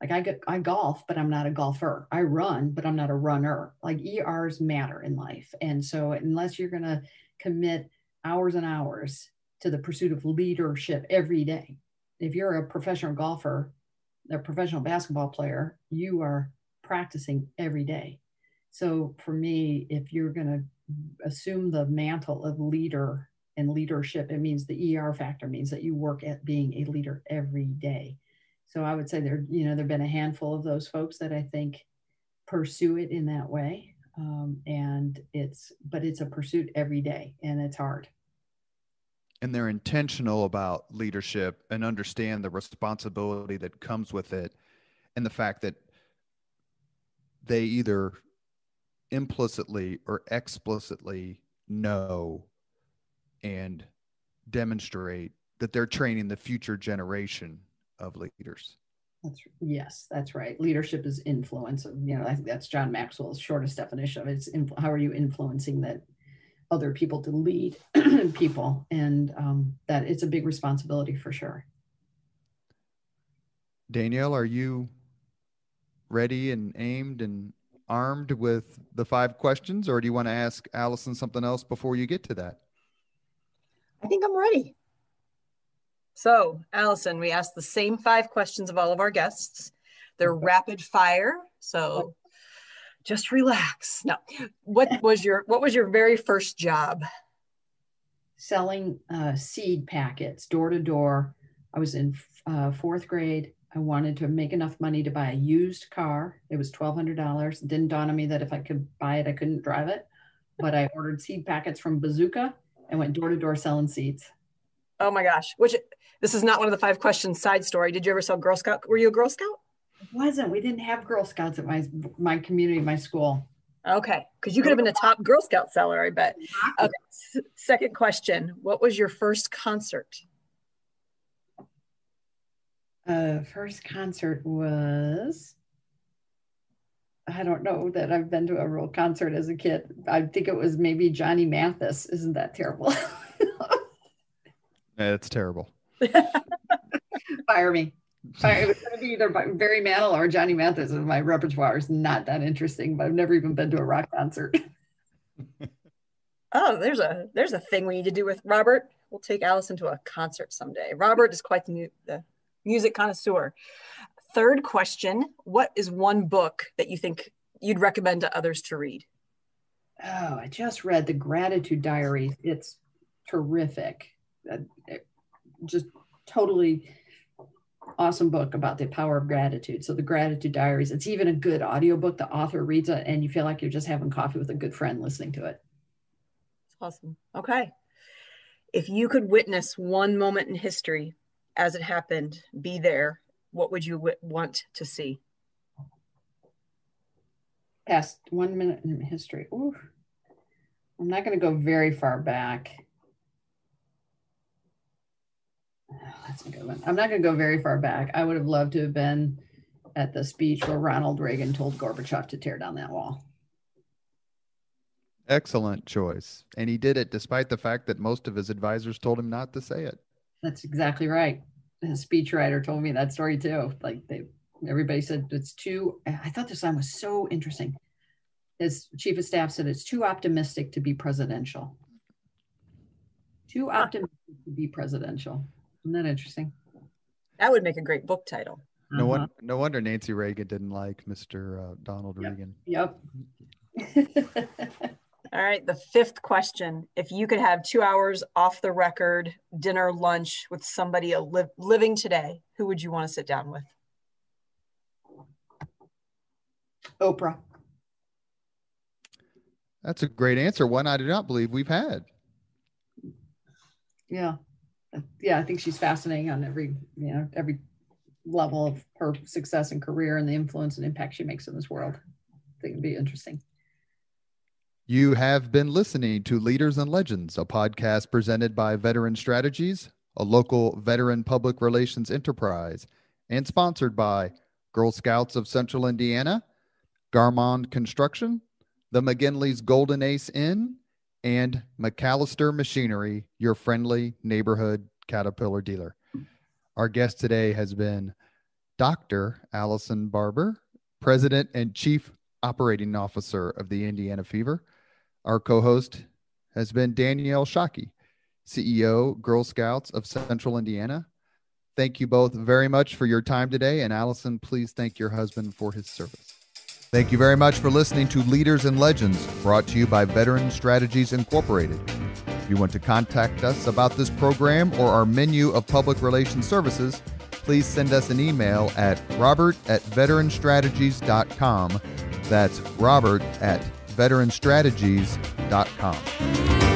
Speaker 3: like I get, I golf, but I'm not a golfer. I run, but I'm not a runner. Like ERs matter in life. And so unless you're going to commit hours and hours to the pursuit of leadership every day, if you're a professional golfer, a professional basketball player, you are practicing every day. So for me, if you're going to assume the mantle of leader and leadership, it means the ER factor means that you work at being a leader every day so I would say there, you know, there've been a handful of those folks that I think pursue it in that way. Um, and it's, but it's a pursuit every day and it's hard.
Speaker 1: And they're intentional about leadership and understand the responsibility that comes with it and the fact that they either implicitly or explicitly know and demonstrate that they're training the future generation of leaders.
Speaker 3: That's yes, that's right. Leadership is influence. You know, I think that's John Maxwell's shortest definition of it. It's inf- how are you influencing that other people to lead people, and um, that it's a big responsibility for sure.
Speaker 1: Danielle, are you ready and aimed and armed with the five questions, or do you want to ask Allison something else before you get to that?
Speaker 2: I think I'm ready. So, Allison, we asked the same five questions of all of our guests. They're rapid fire, so just relax. No, what was your what was your very first job?
Speaker 3: Selling uh, seed packets door to door. I was in uh, fourth grade. I wanted to make enough money to buy a used car. It was twelve hundred dollars. It didn't dawn on me that if I could buy it, I couldn't drive it. But I ordered seed packets from Bazooka and went door to door selling seeds.
Speaker 2: Oh my gosh! Which this is not one of the five questions. Side story: Did you ever sell Girl Scout? Were you a Girl Scout?
Speaker 3: It wasn't. We didn't have Girl Scouts at my my community, my school.
Speaker 2: Okay, because you could have been a top Girl Scout seller, I bet. Okay. S- second question: What was your first concert?
Speaker 3: Uh, first concert was. I don't know that I've been to a real concert as a kid. I think it was maybe Johnny Mathis. Isn't that terrible?
Speaker 1: It's terrible.
Speaker 3: Fire me. Fire, it was going to be either Barry Manilow or Johnny Mathis. And My repertoire is not that interesting, but I've never even been to a rock concert.
Speaker 2: oh, there's a there's a thing we need to do with Robert. We'll take Allison to a concert someday. Robert is quite the, mu- the music connoisseur. Third question: What is one book that you think you'd recommend to others to read?
Speaker 3: Oh, I just read the Gratitude Diary. It's terrific. Just totally awesome book about the power of gratitude. So the gratitude diaries, it's even a good audiobook. The author reads it and you feel like you're just having coffee with a good friend listening to it.
Speaker 2: It's awesome. Okay. If you could witness one moment in history as it happened, be there, what would you w- want to see?
Speaker 3: Past one minute in history. Ooh. I'm not going to go very far back. That's a good one. I'm not going to go very far back. I would have loved to have been at the speech where Ronald Reagan told Gorbachev to tear down that wall.
Speaker 1: Excellent choice. And he did it despite the fact that most of his advisors told him not to say it.
Speaker 3: That's exactly right. His speechwriter told me that story too. Like they, everybody said it's too. I thought this one was so interesting. His chief of staff said it's too optimistic to be presidential. Too optimistic to be presidential. Isn't that interesting?
Speaker 2: That would make a great book title.
Speaker 1: No one, no wonder Nancy Reagan didn't like Mr. Uh, Donald
Speaker 3: Yep.
Speaker 1: Regan.
Speaker 3: Yep.
Speaker 2: All right. The fifth question If you could have two hours off the record, dinner, lunch with somebody a li- living today, who would you want to sit down with?
Speaker 3: Oprah.
Speaker 1: That's a great answer. One I do not believe we've had.
Speaker 3: Yeah. Yeah, I think she's fascinating on every, you know, every level of her success and career and the influence and impact she makes in this world. I think it'd be interesting.
Speaker 1: You have been listening to Leaders and Legends, a podcast presented by Veteran Strategies, a local veteran public relations enterprise, and sponsored by Girl Scouts of Central Indiana, Garmong Construction, the McGinley's Golden Ace Inn, and MacAllister Machinery, your friendly neighborhood Caterpillar dealer. Our guest today has been Dr. Allison Barber, President and Chief Operating Officer of the Indiana Fever. Our co host has been Danielle Shockey, CEO, Girl Scouts of Central Indiana. Thank you both very much for your time today. And Allison, please thank your husband for his service. Thank you very much for listening to Leaders and Legends, brought to you by Veteran Strategies Incorporated. If you want to contact us about this program or our menu of public relations services, please send us an email at robert at veteranstrategies.com. That's robert at veteranstrategies.com.